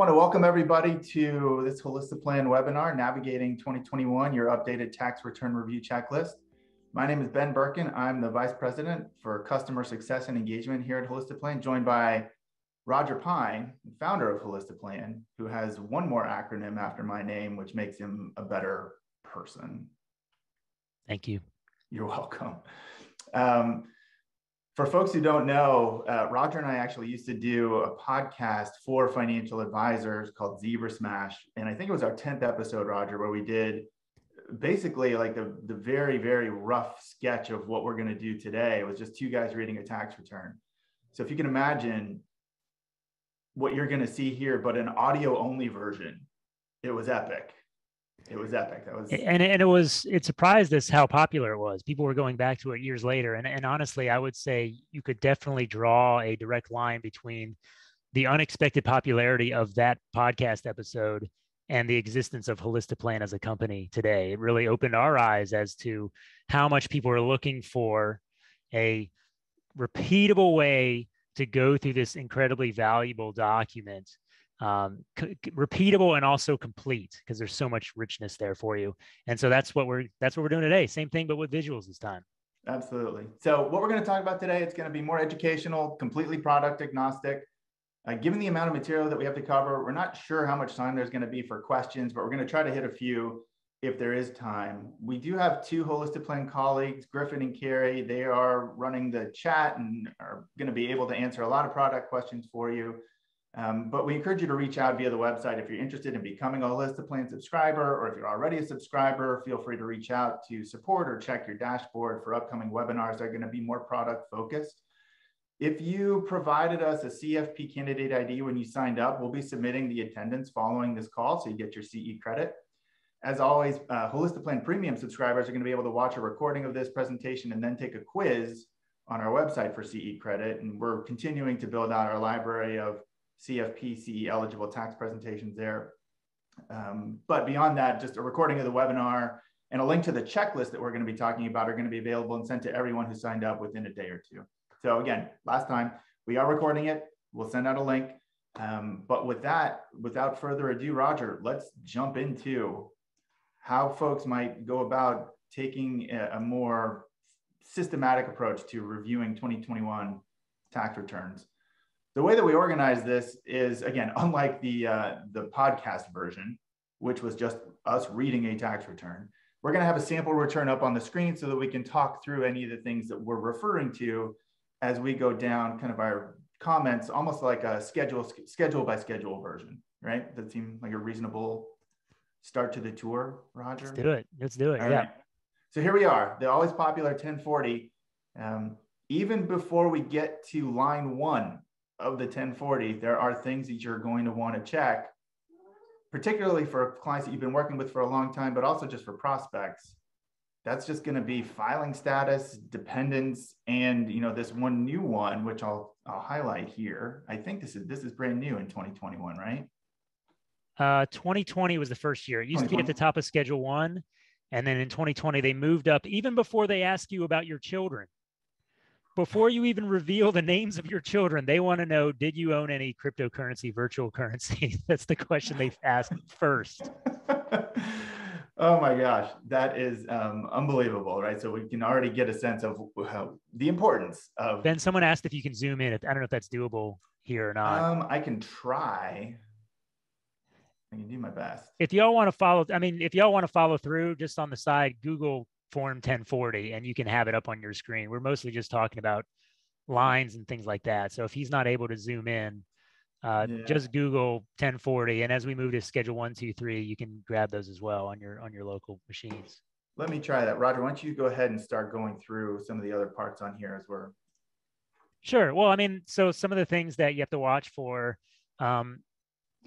want to welcome everybody to this Holistiplan webinar, Navigating 2021, your updated tax return review checklist. My name is Ben Birken. I'm the Vice President for Customer Success and Engagement here at Holistiplan, joined by Roger Pine, founder of Holistiplan, who has one more acronym after my name, which makes him a better person. Thank you. You're welcome. Um, for folks who don't know, uh, Roger and I actually used to do a podcast for financial advisors called Zebra Smash. And I think it was our 10th episode, Roger, where we did basically like the, the very, very rough sketch of what we're going to do today. It was just two guys reading a tax return. So if you can imagine what you're going to see here, but an audio only version, it was epic it was epic. That was and and it was it surprised us how popular it was. People were going back to it years later, and and honestly, I would say you could definitely draw a direct line between the unexpected popularity of that podcast episode and the existence of Holistiplan as a company today. It really opened our eyes as to how much people are looking for a repeatable way to go through this incredibly valuable document um, c- repeatable and also complete because there's so much richness there for you. And so that's what we're that's what we're doing today. Same thing, but with visuals this time. Absolutely. So what we're going to talk about today, it's going to be more educational, completely product agnostic. Uh, given the amount of material that we have to cover, we're not sure how much time there's going to be for questions, but we're going to try to hit a few if there is time. We do have two Holistiplan colleagues, Griffin and Carrie. They are running the chat and are going to be able to answer a lot of product questions for you. Um, but we encourage you to reach out via the website if you're interested in becoming a Holistiplan subscriber, or if you're already a subscriber, feel free to reach out to support or check your dashboard for upcoming webinars that are going to be more product focused. If you provided us a CFP candidate ID when you signed up, we'll be submitting the attendance following this call so you get your CE credit. As always, uh, Holistiplan Premium subscribers are going to be able to watch a recording of this presentation and then take a quiz on our website for CE credit. And we're continuing to build out our library of CFP CE eligible tax presentations there. Um, but beyond that, just a recording of the webinar and a link to the checklist that we're going to be talking about are going to be available and sent to everyone who signed up within a day or two. So again, last time we are recording it. We'll send out a link. Um, but with that, without further ado, Roger, let's jump into how folks might go about taking a, a more systematic approach to reviewing 2021 tax returns the way that we organize this is again unlike the uh, the podcast version which was just us reading a tax return we're going to have a sample return up on the screen so that we can talk through any of the things that we're referring to as we go down kind of our comments almost like a schedule schedule by schedule version right? That seemed like a reasonable start to the tour roger? Let's do it. Let's do it. All yeah. right. so here we are the always popular 1040 um, even before we get to line one of the 1040, there are things that you're going to want to check, particularly for clients that you've been working with for a long time, but also just for prospects. That's just going to be filing status, dependents, and you know this one new one, which I'll I'll highlight here. I think this is this is brand new in 2021, right? Uh, 2020 was the first year. It used to be at the top of Schedule One, and then in 2020 they moved up even before they ask you about your children before you even reveal the names of your children, they want to know did you own any cryptocurrency, virtual currency? That's the question they've asked first. oh my gosh, that is um, unbelievable, right? So we can already get a sense of how, the importance of. Then someone asked if you can zoom in. I don't know if that's doable here or not. Um, I can try. I can do my best. If y'all want to follow, I mean, if y'all want to follow through, just on the side, Google form 1040 and you can have it up on your screen. We're mostly just talking about lines and things like that. So if he's not able to zoom in, uh, yeah. just Google 1040. And as we move to schedule one, two, three, you can grab those as well on your on your local machines. Let me try that. Roger, why don't you go ahead and start going through some of the other parts on here as we're Sure. Well, I mean, so some of the things that you have to watch for, um,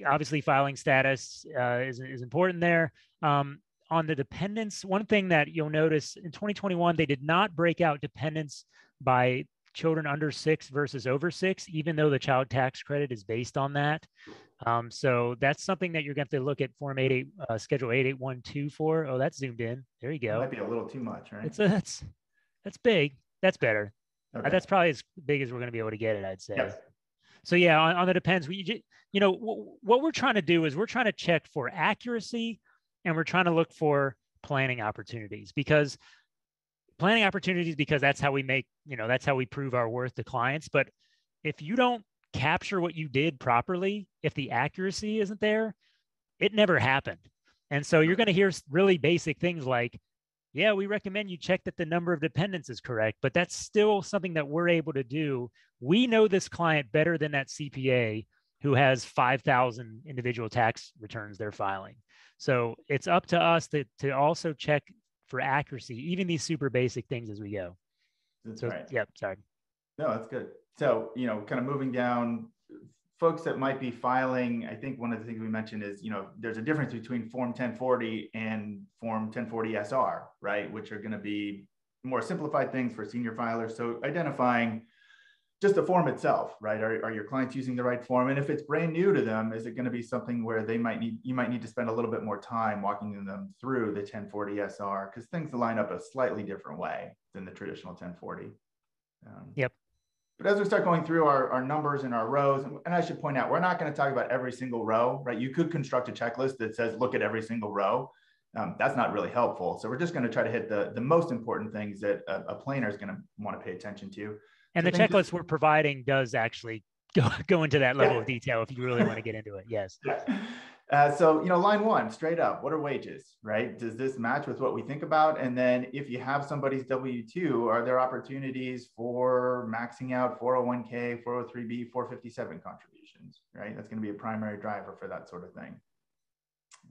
obviously filing status uh, is, is important there. Um, on the dependents, one thing that you'll notice in 2021, they did not break out dependents by children under six versus over six, even though the child tax credit is based on that. Um, so that's something that you're going to have to look at Form 88, uh, Schedule 8812 for. Oh, that's zoomed in. There you go. That might be a little too much, right? It's that's that's big. That's better. Uh, okay. Uh, that's probably as big as we're going to be able to get it, I'd say. Yep. So yeah, on, on the depends. We, you know, what we're trying to do is we're trying to check for accuracy, and we're trying to look for planning opportunities because planning opportunities because that's how we make you know that's how we prove our worth to clients. But if you don't capture what you did properly, if the accuracy isn't there, it never happened. And so you're going to hear really basic things like, yeah, we recommend you check that the number of dependents is correct, but that's still something that we're able to do. We know this client better than that CPA who has 5,000 individual tax returns they're filing. So it's up to us to, to also check for accuracy, even these super basic things as we go. That's so, right. Yep. Sorry. No, that's good. So, you know, kind of moving down folks that might be filing, I think one of the things we mentioned is, you know, there's a difference between Form 1040 and Form 1040 SR, right? Which are going to be more simplified things for senior filers. So identifying just the form itself, right? Are, are your clients using the right form? And if it's brand new to them, is it going to be something where they might need, you might need to spend a little bit more time walking them through the 1040 SR because things line up a slightly different way than the traditional 1040. Um, yep. But as we start going through our, our numbers and our rows, and I should point out, we're not going to talk about every single row, right? You could construct a checklist that says, look at every single row. Um, that's not really helpful. So we're just going to try to hit the, the most important things that a, a planner is going to want to pay attention to. And so the checklist we're providing does actually go, go into that level yeah. of detail if you really want to get into it. Yes. Yeah. Uh, so, you know, line one, straight up, what are wages, right? Does this match with what we think about? And then if you have somebody's W 2, are there opportunities for maxing out 401k, 403b, 457 contributions, right? That's going to be a primary driver for that sort of thing.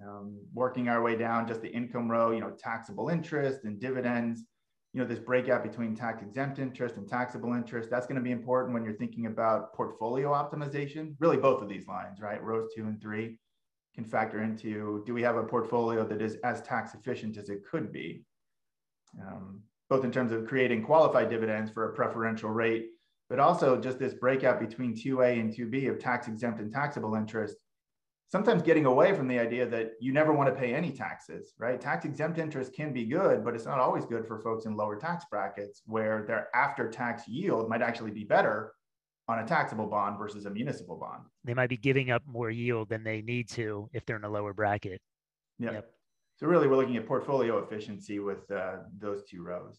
Um, working our way down just the income row, you know, taxable interest and dividends, you know, this breakout between tax exempt interest and taxable interest, that's going to be important when you're thinking about portfolio optimization, really both of these lines, right? Rows two and three can factor into do we have a portfolio that is as tax efficient as it could be, um, both in terms of creating qualified dividends for a preferential rate, but also just this breakout between 2A and 2B of tax exempt and taxable interest. Sometimes getting away from the idea that you never want to pay any taxes, right? Tax exempt interest can be good, but it's not always good for folks in lower tax brackets where their after tax yield might actually be better on a taxable bond versus a municipal bond. They might be giving up more yield than they need to if they're in a lower bracket. Yep. yep. So really, we're looking at portfolio efficiency with uh, those two rows.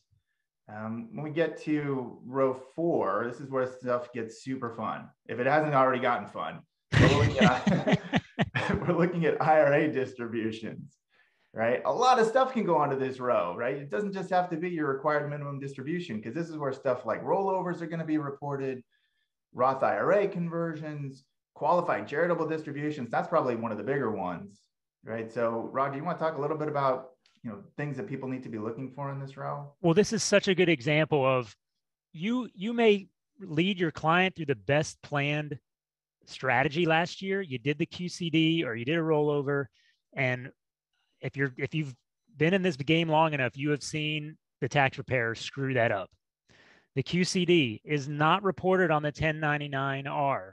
Um, when we get to row four, this is where stuff gets super fun. If it hasn't already gotten fun, we're looking at, we're looking at IRA distributions, right? A lot of stuff can go onto this row, right? It doesn't just have to be your required minimum distribution because this is where stuff like rollovers are going to be reported Roth IRA conversions, qualified charitable distributions. That's probably one of the bigger ones, right? So, Roger, you want to talk a little bit about you know things that people need to be looking for in this row? Well, this is such a good example of you. You may lead your client through the best planned strategy last year. You did the QCD or you did a rollover, and if you're if you've been in this game long enough, you have seen the tax preparer screw that up. The QCD is not reported on the 1099R.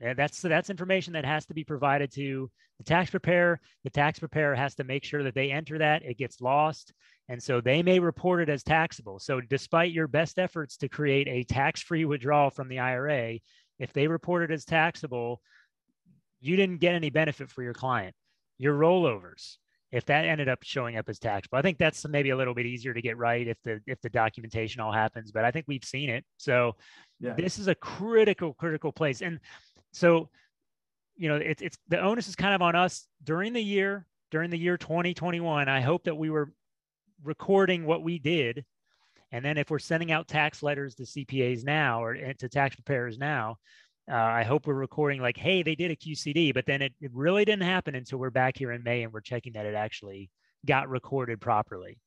That's that's information that has to be provided to the tax preparer. The tax preparer has to make sure that they enter that. It gets lost, and so they may report it as taxable. So, despite your best efforts to create a tax-free withdrawal from the IRA, if they report it as taxable, you didn't get any benefit for your client. Your rollovers, if that ended up showing up as taxable. I think that's maybe a little bit easier to get right if the if the documentation all happens, but I think we've seen it. So yeah. this is a critical critical place. And so you know, it's it's the onus is kind of on us during the year, during the year 2021. I hope that we were recording what we did. And then if we're sending out tax letters to CPAs now or to tax preparers now, uh, I hope we're recording like, hey, they did a QCD, but then it, it really didn't happen until we're back here in May and we're checking that it actually got recorded properly.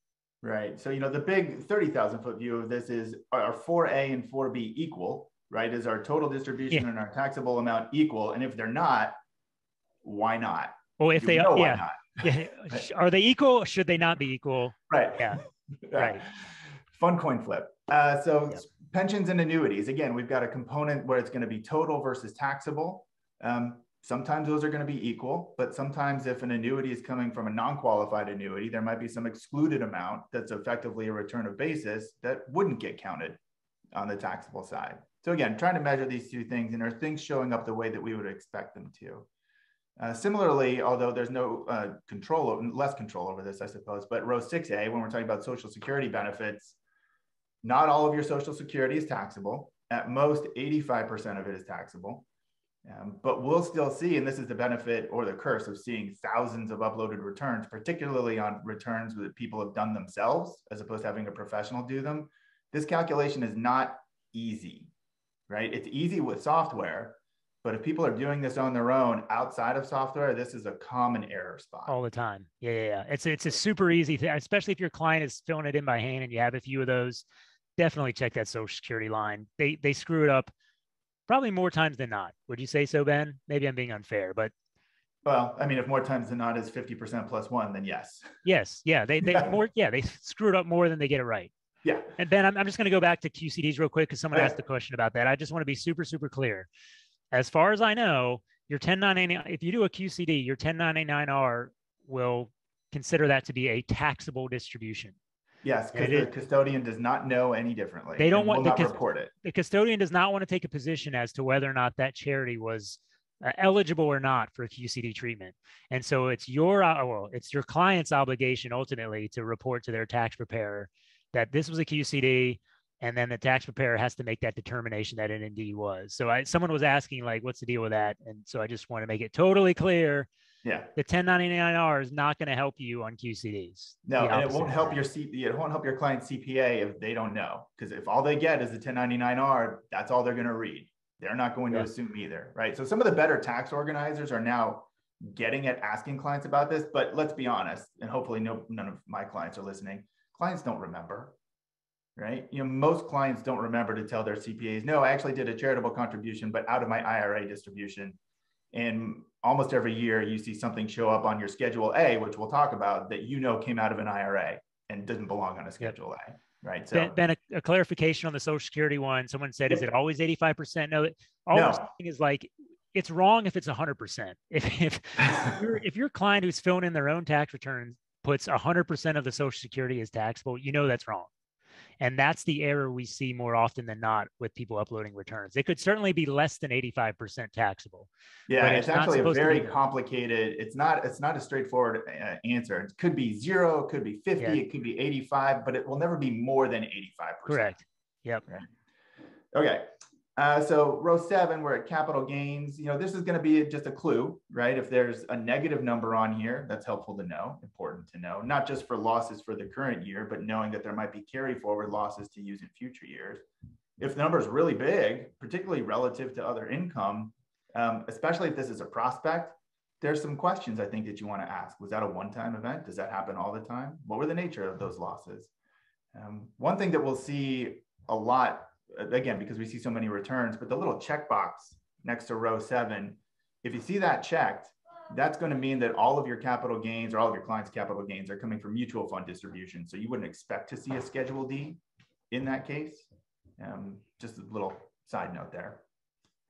Right. So, you know, the big 30,000 foot view of this is are 4A and 4B equal, right? Is our total distribution yeah. and our taxable amount equal? And if they're not, why not? Well, if Do they are, yeah. yeah. Are they equal? Should they not be equal? Right. Yeah. right. Fun coin flip. Uh, so yep pensions and annuities, again, we've got a component where it's going to be total versus taxable. Um, sometimes those are going to be equal, but sometimes if an annuity is coming from a non-qualified annuity, there might be some excluded amount that's effectively a return of basis that wouldn't get counted on the taxable side. So again, trying to measure these two things and are things showing up the way that we would expect them to. Uh, similarly, although there's no uh, control, less control over this, I suppose, but row 6A, when we're talking about social security benefits, not all of your social security is taxable. At most, 85% of it is taxable. Um, but we'll still see, and this is the benefit or the curse of seeing thousands of uploaded returns, particularly on returns that people have done themselves, as opposed to having a professional do them. This calculation is not easy, right? It's easy with software, but if people are doing this on their own outside of software, this is a common error spot. All the time. Yeah, yeah, yeah. It's it's a super easy thing, especially if your client is filling it in by hand and you have a few of those. Definitely check that social security line. They they screw it up probably more times than not. Would you say so, Ben? Maybe I'm being unfair, but well, I mean, if more times than not is 50% plus one, then yes. Yes. Yeah. They, they yeah. more, yeah, they screw it up more than they get it right. Yeah. And Ben, I'm, I'm just going to go back to QCDs real quick because someone asked the question about that. I just want to be super, super clear. As far as I know, your 1099, if you do a QCD, your 1099R will consider that to be a taxable distribution. Yes, because the custodian does not know any differently. They don't want to report it. The custodian does not want to take a position as to whether or not that charity was uh, eligible or not for QCD treatment. And so it's your uh, well, it's your client's obligation ultimately to report to their tax preparer that this was a QCD, and then the tax preparer has to make that determination that it indeed was. So I, someone was asking like, what's the deal with that? And so I just want to make it totally clear yeah. The 1099R is not going to help you on QCDs. No, and it won't help your C, it won't help your client CPA if they don't know. Because if all they get is the 1099R, that's all they're going to read. They're not going to assume either, right? So some of the better tax organizers are now getting at asking clients about this. But let's be honest, and hopefully no none of my clients are listening. Clients don't remember, right? You know, most clients don't remember to tell their CPAs, no, I actually did a charitable contribution, but out of my IRA distribution. And almost every year you see something show up on your schedule A, which we'll talk about, that you know came out of an IRA and doesn't belong on a schedule A. Right. So Ben, ben a, a, clarification on the social security one. Someone said, is it always 85%? No, all no. Is like it's wrong if it's 100%. If if, if, your, if your client who's filling in their own tax return puts 100% of the social security as taxable, you know that's wrong. And that's the error we see more often than not with people uploading returns. It could certainly be less than 85% taxable. Yeah, it's, it's actually a very complicated, it's not it's not a straightforward uh, answer. It could be 0, it could be 50, yeah. it could be 85, but it will never be more than 85%. Correct. Yep. Right. Okay. Uh, so row seven, we're at capital gains. You know, this is going to be just a clue, right? If there's a negative number on here, that's helpful to know, important to know, not just for losses for the current year, but knowing that there might be carry forward losses to use in future years. If the number is really big, particularly relative to other income, um, especially if this is a prospect, there's some questions I think that you want to ask. Was that a one-time event? Does that happen all the time? What were the nature of those losses? Um, one thing that we'll see a lot again, because we see so many returns, but the little checkbox next to row seven, if you see that checked, that's going to mean that all of your capital gains or all of your clients' capital gains are coming from mutual fund distribution. So you wouldn't expect to see a Schedule D in that case. Um, just a little side note there.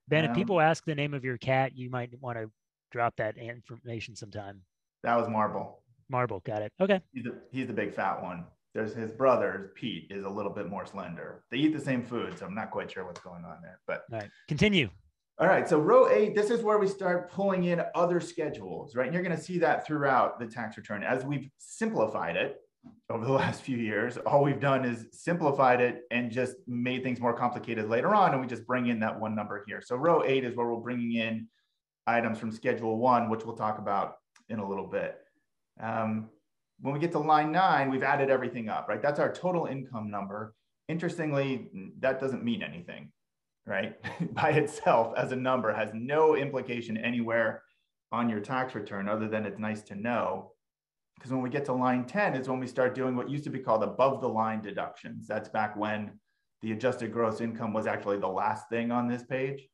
Ben, um, if people ask the name of your cat, you might want to drop that information sometime. That was Marble. Marble, got it. Okay. He's the, he's the big fat one. There's his brother, Pete, is a little bit more slender. They eat the same food, so I'm not quite sure what's going on there. But all right, continue. All right, so row eight, this is where we start pulling in other schedules, right? And you're going to see that throughout the tax return. As we've simplified it over the last few years, all we've done is simplified it and just made things more complicated later on. And we just bring in that one number here. So row eight is where we're bringing in items from schedule one, which we'll talk about in a little bit. Um, when we get to line nine, we've added everything up, right? That's our total income number. Interestingly, that doesn't mean anything, right? By itself as a number has no implication anywhere on your tax return other than it's nice to know. Because when we get to line 10 is when we start doing what used to be called above the line deductions. That's back when the adjusted gross income was actually the last thing on this page.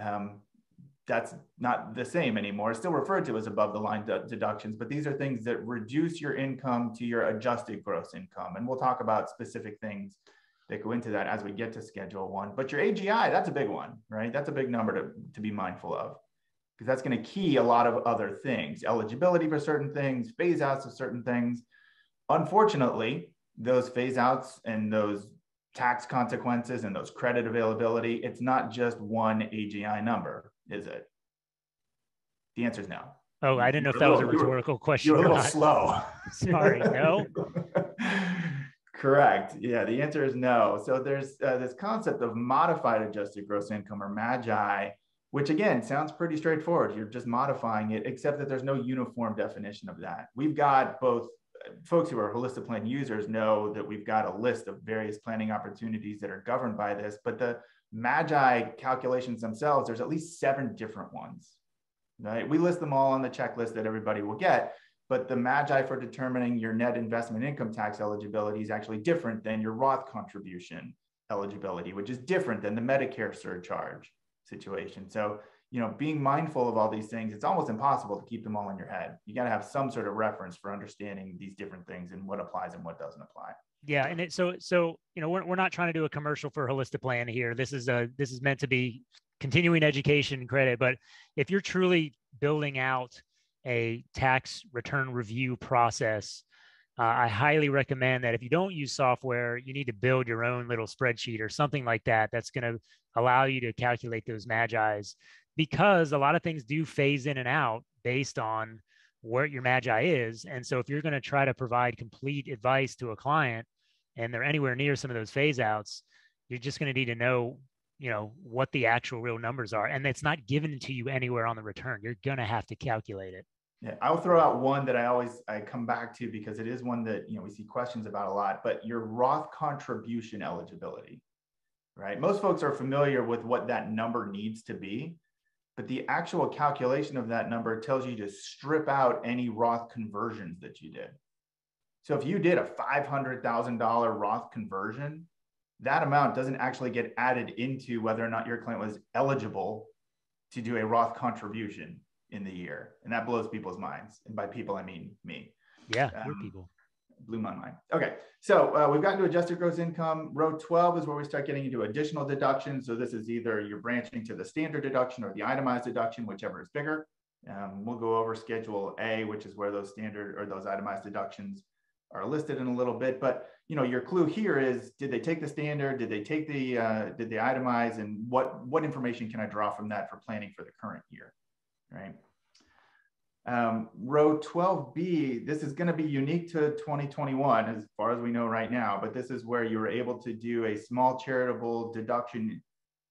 Um, that's not the same anymore. It's still referred to as above the line de- deductions, but these are things that reduce your income to your adjusted gross income. And we'll talk about specific things that go into that as we get to schedule one. But your AGI, that's a big one, right? That's a big number to, to be mindful of because that's going to key a lot of other things eligibility for certain things, phase outs of certain things. Unfortunately, those phase outs and those tax consequences and those credit availability, it's not just one AGI number, is it? The answer is no. Oh, I didn't know if that was a rhetorical question. You're a little slow. Sorry, no. Correct. Yeah, the answer is no. So there's uh, this concept of modified adjusted gross income or MAGI, which again sounds pretty straightforward. You're just modifying it, except that there's no uniform definition of that. We've got both uh, folks who are Holistiplan users know that we've got a list of various planning opportunities that are governed by this, but the MAGI calculations themselves, there's at least seven different ones. Right? We list them all on the checklist that everybody will get, but the MAGI for determining your net investment income tax eligibility is actually different than your Roth contribution eligibility, which is different than the Medicare surcharge situation. So, you know, being mindful of all these things, it's almost impossible to keep them all in your head. You got to have some sort of reference for understanding these different things and what applies and what doesn't apply. Yeah, and it, so so you know we're, we're not trying to do a commercial for Holistiplan here. This is a this is meant to be continuing education credit. But if you're truly building out a tax return review process, uh, I highly recommend that if you don't use software, you need to build your own little spreadsheet or something like that that's going to allow you to calculate those MAGIs because a lot of things do phase in and out based on where your MAGI is. And so if you're going to try to provide complete advice to a client and they're anywhere near some of those phase outs, you're just going to need to know you know what the actual real numbers are and it's not given to you anywhere on the return. You're going to have to calculate it. Yeah i'll throw out one that i always i come back to because it is one that you know we see questions about a lot but your roth contribution eligibility right? Most folks are familiar with what that number needs to be but the actual calculation of that number tells you to strip out any roth conversions that you did so if you did a $500000 roth conversion that amount doesn't actually get added into whether or not your client was eligible to do a Roth contribution in the year. And that blows people's minds. And by people, I mean me. Yeah, um, people. Blew my mind. Okay, so uh, we've gotten to adjusted gross income. Row 12 is where we start getting into additional deductions. So this is either you're branching to the standard deduction or the itemized deduction, whichever is bigger. Um, we'll go over Schedule A, which is where those standard or those itemized deductions are listed in a little bit. But you know, your clue here is, did they take the standard? Did they take the, uh, did they itemize? And what, what information can I draw from that for planning for the current year, right? Um, row 12B, this is going to be unique to 2021 as far as we know right now, but this is where you were able to do a small charitable deduction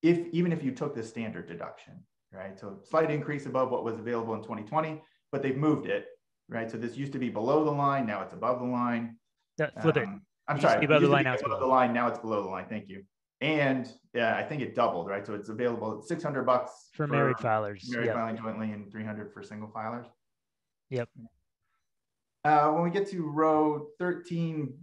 if even if you took the standard deduction, right? So slight increase above what was available in 2020, but they've moved it, right? So this used to be below the line, now it's above the line. Yeah, flip um, it. I'm sorry. Above the line, now it's below the line. Now it's below the line. Thank you. And yeah, I think it doubled, right? So it's available at 600 bucks for, for married filers, married yep. filing jointly, and 300 for single filers. Yep. Uh, when we get to row 13,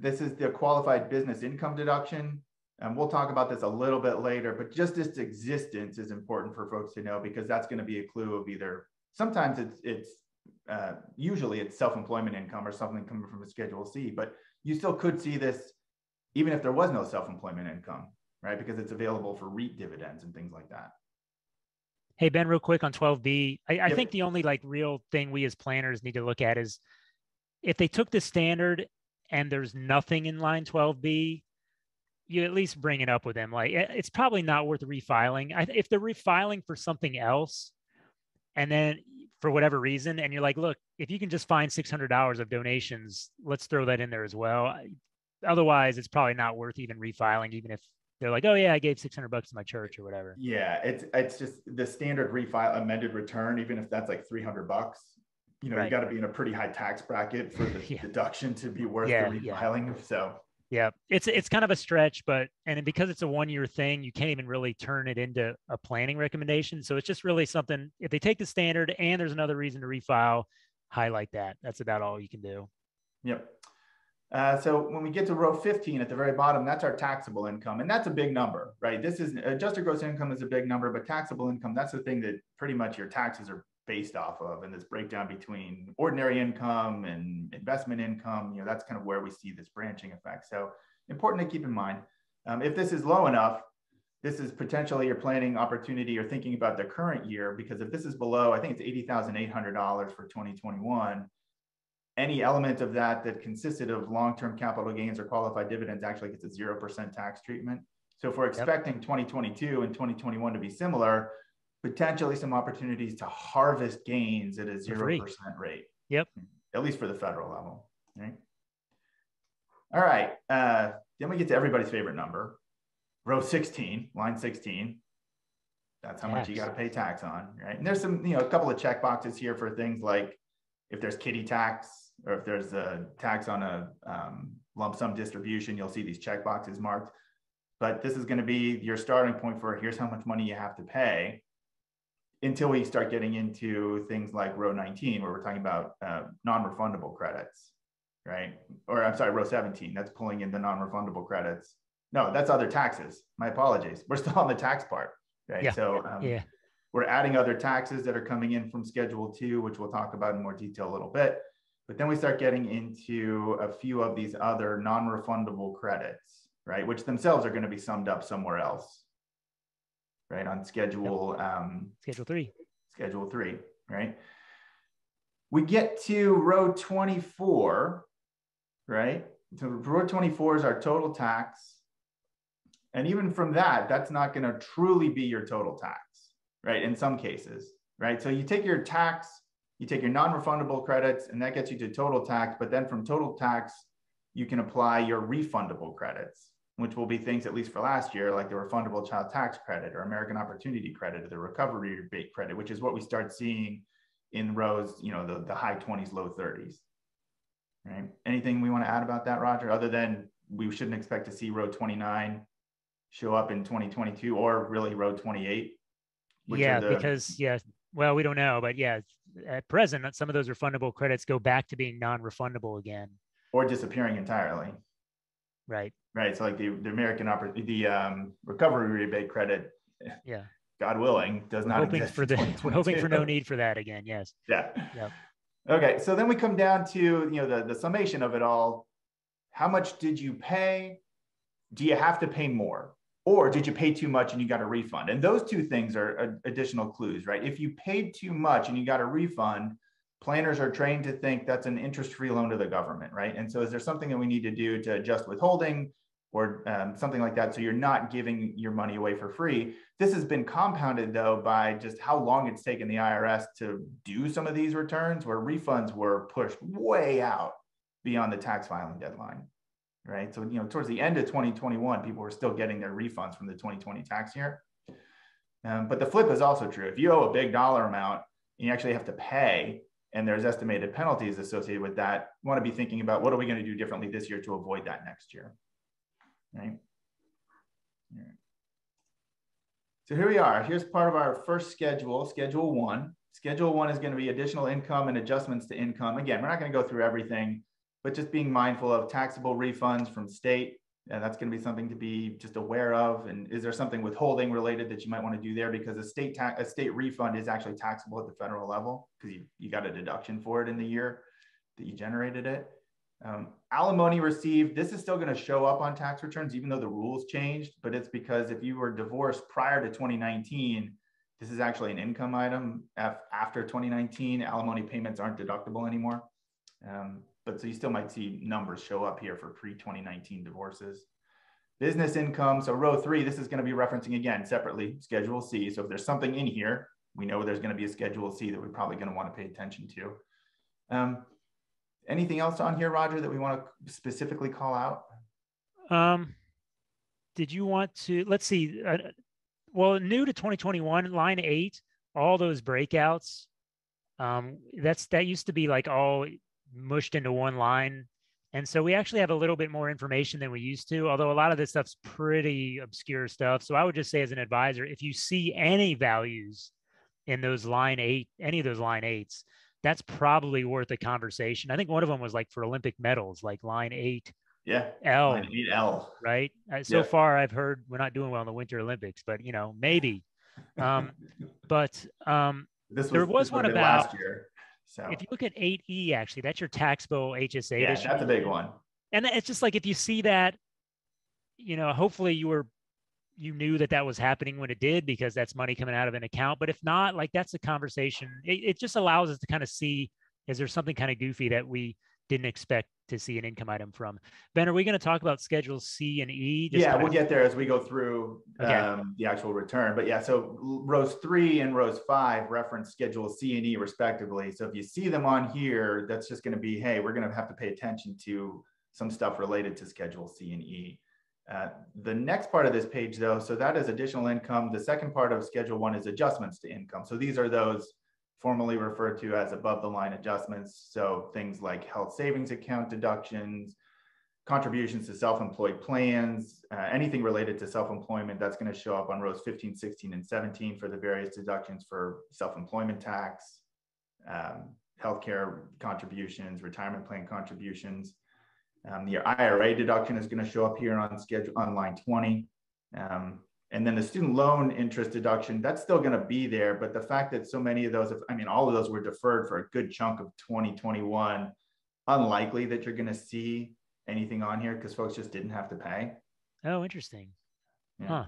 this is the qualified business income deduction. And we'll talk about this a little bit later, but just its existence is important for folks to know because that's going to be a clue of either sometimes it's it's uh, usually it's self-employment income or something coming from a Schedule C, but you still could see this even if there was no self-employment income, right? Because it's available for REIT dividends and things like that. Hey Ben, real quick on 12B, I, I think the only like real thing we as planners need to look at is if they took the standard and there's nothing in line 12B, you at least bring it up with them. Like it's probably not worth refiling. I, if they're refiling for something else, and then for whatever reason and you're like look if you can just find $600 of donations let's throw that in there as well otherwise it's probably not worth even refiling even if they're like oh yeah i gave 600 bucks to my church or whatever yeah it's it's just the standard refile amended return even if that's like 300 bucks you know right. you got to be in a pretty high tax bracket for the yeah. deduction to be worth yeah, the refiling yeah. so yeah, it's it's kind of a stretch, but and because it's a one year thing, you can't even really turn it into a planning recommendation. So it's just really something. If they take the standard and there's another reason to refile, highlight that. That's about all you can do. Yep. Uh, so when we get to row 15 at the very bottom, that's our taxable income, and that's a big number, right? This is adjusted gross income is a big number, but taxable income that's the thing that pretty much your taxes are based off of and this breakdown between ordinary income and investment income you know that's kind of where we see this branching effect so important to keep in mind um, if this is low enough this is potentially your planning opportunity or thinking about the current year because if this is below i think it's $80800 for 2021 any element of that that consisted of long-term capital gains or qualified dividends actually gets a 0% tax treatment. So if we're expecting yep. 2022 and 2021 to be similar, potentially some opportunities to harvest gains at a 0% rate. Yep. At least for the federal level. Right. All right. Uh, then we get to everybody's favorite number, row 16, line 16. That's how tax. much you got to pay tax on, right? And there's some, you know, a couple of check boxes here for things like if there's kiddie tax or if there's a tax on a um, lump sum distribution, you'll see these check boxes marked. But this is going to be your starting point for here's how much money you have to pay until we start getting into things like row 19, where we're talking about uh, non-refundable credits, right? Or I'm sorry, row 17, that's pulling in the non-refundable credits. No, that's other taxes. My apologies. We're still on the tax part, right? Yeah. So um, yeah. we're adding other taxes that are coming in from Schedule 2, which we'll talk about in more detail a little bit. But then we start getting into a few of these other non-refundable credits, right? Which themselves are going to be summed up somewhere else, right? On schedule yep. um, schedule three. Schedule three, right? We get to row 24, right? So row 24 is our total tax. And even from that, that's not going to truly be your total tax, right? In some cases, right? So you take your tax, you take your non-refundable credits, and that gets you to total tax. But then from total tax, you can apply your refundable credits, which will be things, at least for last year, like the refundable child tax credit or American Opportunity Credit or the recovery rebate credit, which is what we start seeing in rows, you know, the, the high 20s, low 30s. Right. Anything we want to add about that, Roger, other than we shouldn't expect to see row 29 show up in 2022 or really row 28? Yeah, the... because, yeah, well, we don't know, but yeah, at present, some of those refundable credits go back to being non refundable again or disappearing entirely. Right. Right. So like the, the American oper- the um, recovery rebate credit. Yeah. God willing, does not hoping for the we're hoping for no need for that again. Yes. Yeah. Yep. Okay. So then we come down to you know the the summation of it all. How much did you pay? Do you have to pay more? Or did you pay too much and you got a refund? And those two things are additional clues, right? If you paid too much and you got a refund, planners are trained to think that's an interest-free loan to the government, right? And so is there something that we need to do to adjust withholding or um, something like that so you're not giving your money away for free? This has been compounded though by just how long it's taken the IRS to do some of these returns where refunds were pushed way out beyond the tax filing deadline, right? So, you know, towards the end of 2021, people were still getting their refunds from the 2020 tax year. Um, but the flip is also true. If you owe a big dollar amount and you actually have to pay, and there's estimated penalties associated with that, want to be thinking about what are we going to do differently this year to avoid that next year, right? So here we are. Here's part of our first schedule, schedule one. Schedule one is going to be additional income and adjustments to income. Again, we're not going to go through everything, but just being mindful of taxable refunds from state, and that's going to be something to be just aware of. And is there something withholding related that you might want to do there? Because a state tax, a state refund is actually taxable at the federal level because you, you got a deduction for it in the year that you generated it. Um, alimony received, this is still going to show up on tax returns, even though the rules changed, but it's because if you were divorced prior to 2019, this is actually an income item. After 2019, alimony payments aren't deductible anymore. Um, but so you still might see numbers show up here for pre-2019 divorces. Business income, so row three, this is gonna be referencing again separately, Schedule C. So if there's something in here, we know there's gonna be a Schedule C that we're probably gonna wanna pay attention to. Um, anything else on here, Roger, that we wanna specifically call out? Um, did you want to, let's see, uh, well, new to 2021, line eight, all those breakouts, um, that's that used to be like all mushed into one line. And so we actually have a little bit more information than we used to, although a lot of this stuff's pretty obscure stuff. So I would just say, as an advisor, if you see any values in those line eight, any of those line eights, that's probably worth a conversation. I think one of them was like for Olympic medals, like line eight. Yeah. L. Line eight L. Right. Uh, so yeah. far, I've heard we're not doing well in the Winter Olympics, but you know, maybe. Um, but um, this was, there was one about last year. So if you look at 8E, actually, that's your taxable HSA. Yeah, that's a big one. And it's just like if you see that, you know, hopefully you were you knew that that was happening when it did because that's money coming out of an account. But if not, like that's a conversation. It, it just allows us to kind of see Is there something kind of goofy that we didn't expect to see an income item from. Ben, are we going to talk about Schedule C and E? yeah, we'll of... get there as we go through okay. um, the actual return. But yeah, so rows three and rows five reference schedule C and E respectively. So if you see them on here, that's just going to be, hey, we're going to have to pay attention to some stuff related to schedule C and E. Uh, the next part of this page though, so that is additional income. The second part of schedule one is adjustments to income. So these are those formally referred to as above the line adjustments. So things like health savings account deductions, contributions to self-employed plans, uh, anything related to self-employment, that's gonna show up on rows 15, 16, and 17 for the various deductions for self-employment tax, um, healthcare contributions, retirement plan contributions. Um, the IRA deduction is gonna show up here on schedule on line 20. Um, and then the student loan interest deduction, that's still going to be there. But the fact that so many of those, I mean, all of those were deferred for a good chunk of 2021, unlikely that you're going to see anything on here because folks just didn't have to pay. Oh, interesting. Yeah. Huh.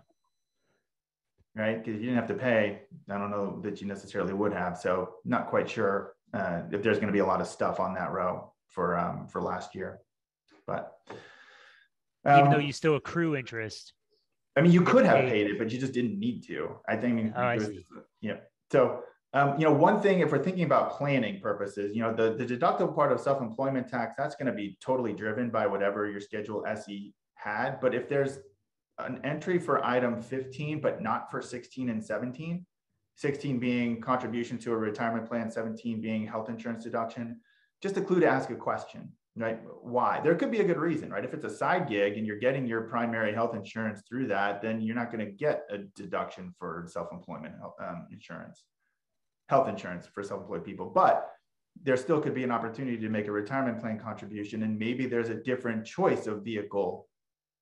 Right. Because you didn't have to pay. I don't know that you necessarily would have. So not quite sure uh, if there's going to be a lot of stuff on that row for um, for last year. But um, even though um, you still accrue interest, I mean, you could have paid it, but you just didn't need to. I think. Oh, I see. yeah. So, um, you know, one thing, if we're thinking about planning purposes, you know, the, the deductible part of self-employment tax, that's going to be totally driven by whatever your schedule SE had. But if there's an entry for item 15, but not for 16 and 17, 16 being contribution to a retirement plan, 17 being health insurance deduction, just a clue to ask a question right? Why? There could be a good reason, right? If it's a side gig and you're getting your primary health insurance through that, then you're not going to get a deduction for self-employment um, insurance, health insurance for self-employed people. But there still could be an opportunity to make a retirement plan contribution, and maybe there's a different choice of vehicle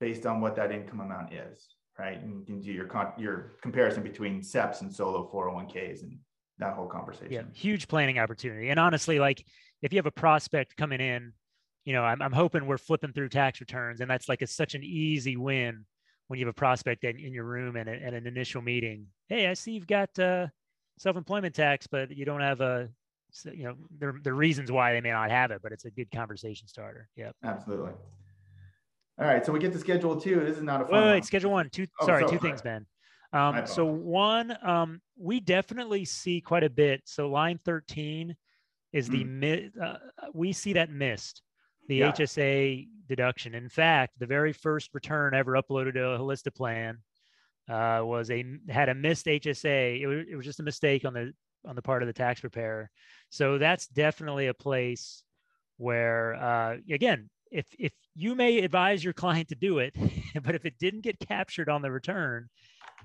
based on what that income amount is, right? And you can do your your comparison between SEPs and solo 401ks and that whole conversation. Yeah, huge planning opportunity. And honestly, like if you have a prospect coming in you know, I'm, I'm hoping we're flipping through tax returns, and that's like a, such an easy win when you have a prospect in, in your room and, a, and an initial meeting. Hey, I see you've got uh, self-employment tax, but you don't have a, you know, there, there are reasons why they may not have it, but it's a good conversation starter. Yep. Absolutely. All right, so we get to schedule two. This is not a fun. Wait, wait, wait schedule one. Two. Oh, sorry, so, two things, Ben. Um, so one, um, we definitely see quite a bit. So line thirteen is the mm. uh, we see that missed the yeah. HSA deduction. In fact, the very first return ever uploaded to a Holistiplan uh, was a had a missed HSA. It was, it was just a mistake on the on the part of the tax preparer. So that's definitely a place where, uh, again, if if you may advise your client to do it, but if it didn't get captured on the return,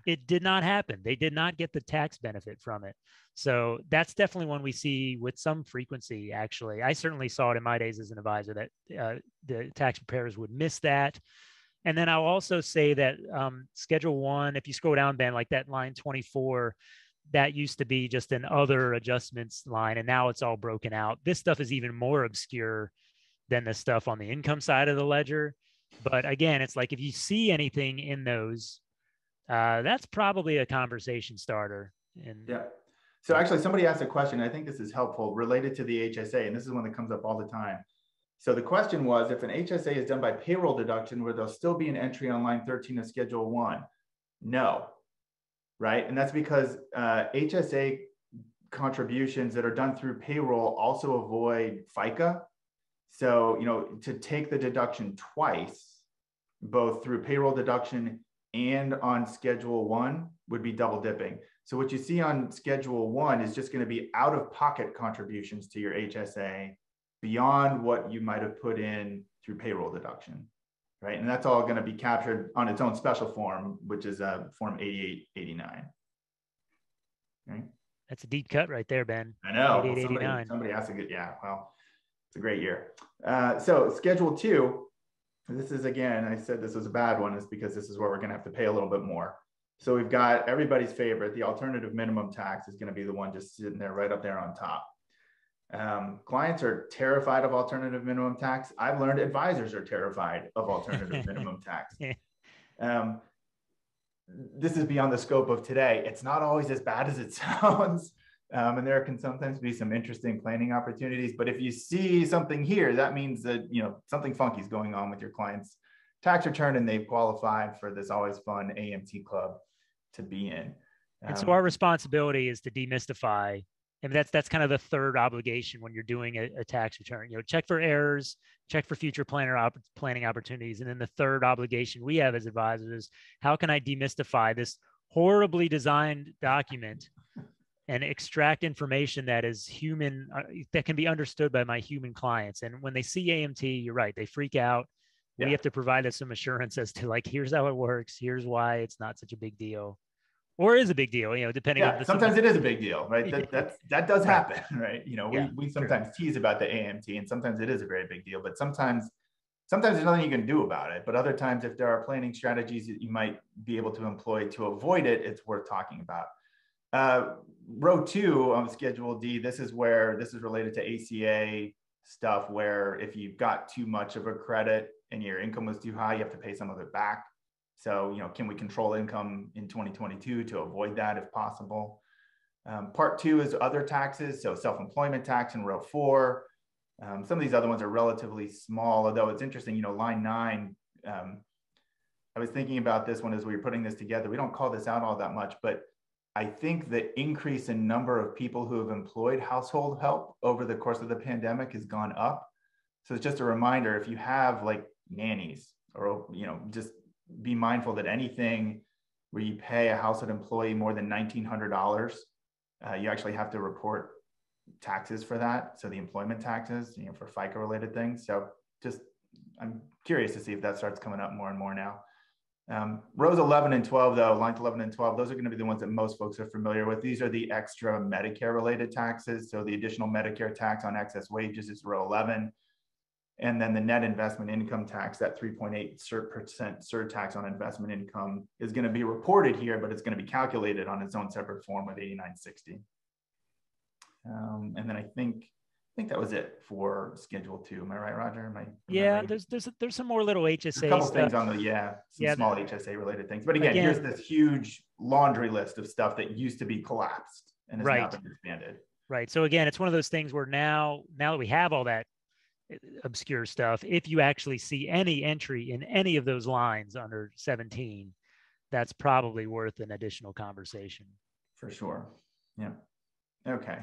it did not happen. They did not get the tax benefit from it. So that's definitely one we see with some frequency, actually. I certainly saw it in my days as an advisor that uh, the tax preparers would miss that. And then I'll also say that um, Schedule One, if you scroll down, Ben, like that line 24, that used to be just an other adjustments line, and now it's all broken out. This stuff is even more obscure than the stuff on the income side of the ledger. But again, it's like if you see anything in those, uh, that's probably a conversation starter. And yeah. So actually, somebody asked a question. I think this is helpful related to the HSA, and this is one that comes up all the time. So the question was, if an HSA is done by payroll deduction, will there'll still be an entry on line 13 of Schedule 1? No, right? And that's because uh, HSA contributions that are done through payroll also avoid FICA. So, you know, to take the deduction twice, both through payroll deduction and on Schedule 1 would be double dipping. So what you see on schedule one is just going to be out of pocket contributions to your HSA beyond what you might have put in through payroll deduction, right? And that's all going to be captured on its own special form, which is uh, form 8889. Okay. That's a deep cut right there, Ben. I know. somebody, somebody has to get, yeah, well, it's a great year. Uh, so schedule two, this is again, I said this was a bad one, is because this is where we're going to have to pay a little bit more. So we've got everybody's favorite. The alternative minimum tax is going to be the one just sitting there right up there on top. Um, clients are terrified of alternative minimum tax. I've learned advisors are terrified of alternative minimum tax. Um, this is beyond the scope of today. It's not always as bad as it sounds. Um, and there can sometimes be some interesting planning opportunities. But if you see something here, that means that you know something funky is going on with your client's tax return, and they've qualified for this always fun AMT club to be in. Um, and so our responsibility is to demystify. And that's that's kind of the third obligation when you're doing a, a tax return. You know, check for errors, check for future planner op- planning opportunities, and then the third obligation we have as advisors is how can I demystify this horribly designed document and extract information that is human uh, that can be understood by my human clients. And when they see amt you're right they freak out. Yeah. we have to provide us some assurance as to like here's how it works here's why it's not such a big deal or is a big deal you know depending yeah, on sometimes it is a big deal right? That that's, that does happen right? You know we, yeah, we sometimes sure. tease about the amt and sometimes it is a very big deal but sometimes sometimes there's nothing you can do about it. But other times if there are planning strategies that you might be able to employ to avoid it it's worth talking about uh, row two on Schedule D, this is where this is related to ACA stuff where if you've got too much of a credit and your income was too high, you have to pay some of it back. So, you know, can we control income in 2022 to avoid that if possible? Um, part two is other taxes. So self-employment tax in row four. Um, some of these other ones are relatively small, although it's interesting, you know, line nine, um, I was thinking about this one as we were putting this together. We don't call this out all that much, but I think the increase in number of people who have employed household help over the course of the pandemic has gone up. So it's just a reminder if you have like nannies or, you know, just be mindful that anything where you pay a household employee more than $1,900, uh, you actually have to report taxes for that. So the employment taxes, you know, for FICA related things. So just, I'm curious to see if that starts coming up more and more now. Um, rows 11 and 12, though, lines 11 and 12, those are going to be the ones that most folks are familiar with. These are the extra Medicare related taxes. So the additional Medicare tax on excess wages is row 11. And then the net investment income tax, that 3.8% surtax on investment income, is going to be reported here, but it's going to be calculated on its own separate form of 8960. Um, and then I think I think that was it for Schedule Two. Am I right, Roger? Am I yeah, there's there's there's some more little HSA. a couple stuff. things on the yeah, some yeah, small HSA related things. But again, again, here's this huge laundry list of stuff that used to be collapsed and has right. now been expanded. Right. So again, it's one of those things where now now that we have all that eh, obscure stuff, if you actually see any entry in any of those lines under 17, that's probably worth an additional conversation. For sure. Yeah. Okay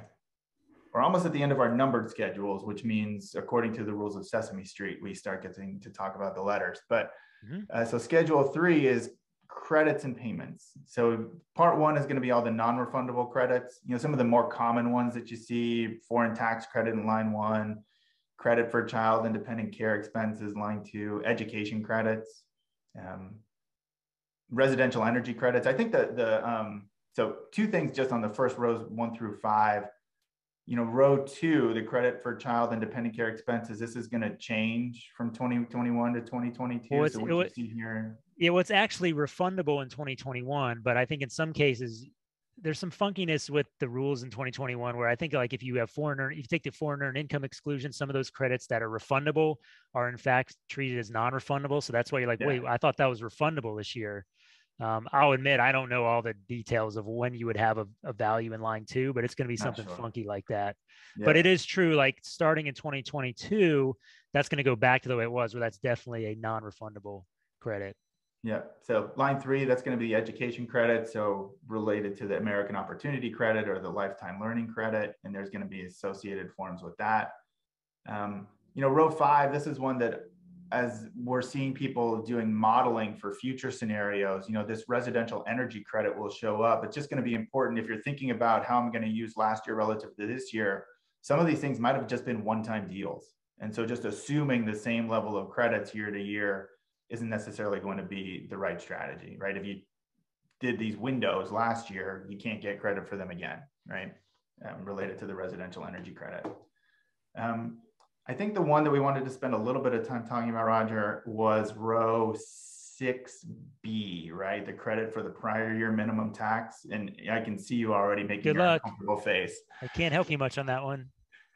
we're almost at the end of our numbered schedules, which means according to the rules of Sesame Street, we start getting to talk about the letters. But mm-hmm. uh, so schedule three is credits and payments. So part one is going to be all the non-refundable credits. You know, some of the more common ones that you see: foreign tax credit in line one, credit for child and dependent care expenses line two, education credits, um, residential energy credits. I think that the um, so two things just on the first rows one through five you know, row two, the credit for child and dependent care expenses, this is going to change from 2021 to 2022. Well, so what it, you see here. Yeah, well, it's actually refundable in 2021, but I think in some cases there's some funkiness with the rules in 2021 where I think like if you have foreigner, if you take the foreign earned income exclusion, some of those credits that are refundable are in fact treated as non-refundable. So that's why you're like, yeah. wait, I thought that was refundable this year. Um, I'll admit I don't know all the details of when you would have a, a value in line two, but it's going to be something sure. funky like that. Yeah. But it is true, like starting in 2022, that's going to go back to the way it was, where that's definitely a non-refundable credit. Yeah. So line three, that's going to be the education credit. So related to the American Opportunity Credit or the Lifetime Learning Credit, and there's going to be associated forms with that. Um, you know, row five, this is one that as we're seeing people doing modeling for future scenarios, you know, this residential energy credit will show up. It's just going to be important if you're thinking about how I'm going to use last year relative to this year. Some of these things might have just been one-time deals. And so just assuming the same level of credits year to year isn't necessarily going to be the right strategy, right? If you did these windows last year, you can't get credit for them again, right? Um, related to the residential energy credit. Um, I think the one that we wanted to spend a little bit of time talking about, Roger, was row 6B, right? The credit for the prior year minimum tax. And I can see you already making Good luck. comfortable face. I can't help you much on that one.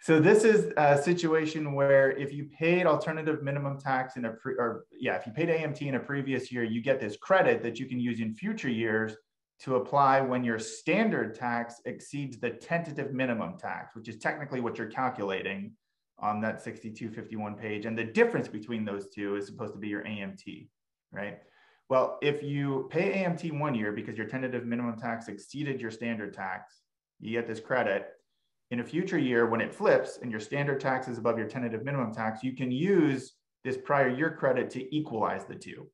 So this is a situation where if you paid alternative minimum tax in a pre, or yeah, if you paid AMT in a previous year, you get this credit that you can use in future years to apply when your standard tax exceeds the tentative minimum tax, which is technically what you're calculating on that 6251 page. And the difference between those two is supposed to be your AMT, right? Well, if you pay AMT one year because your tentative minimum tax exceeded your standard tax, you get this credit. In a future year, when it flips and your standard tax is above your tentative minimum tax, you can use this prior year credit to equalize the two,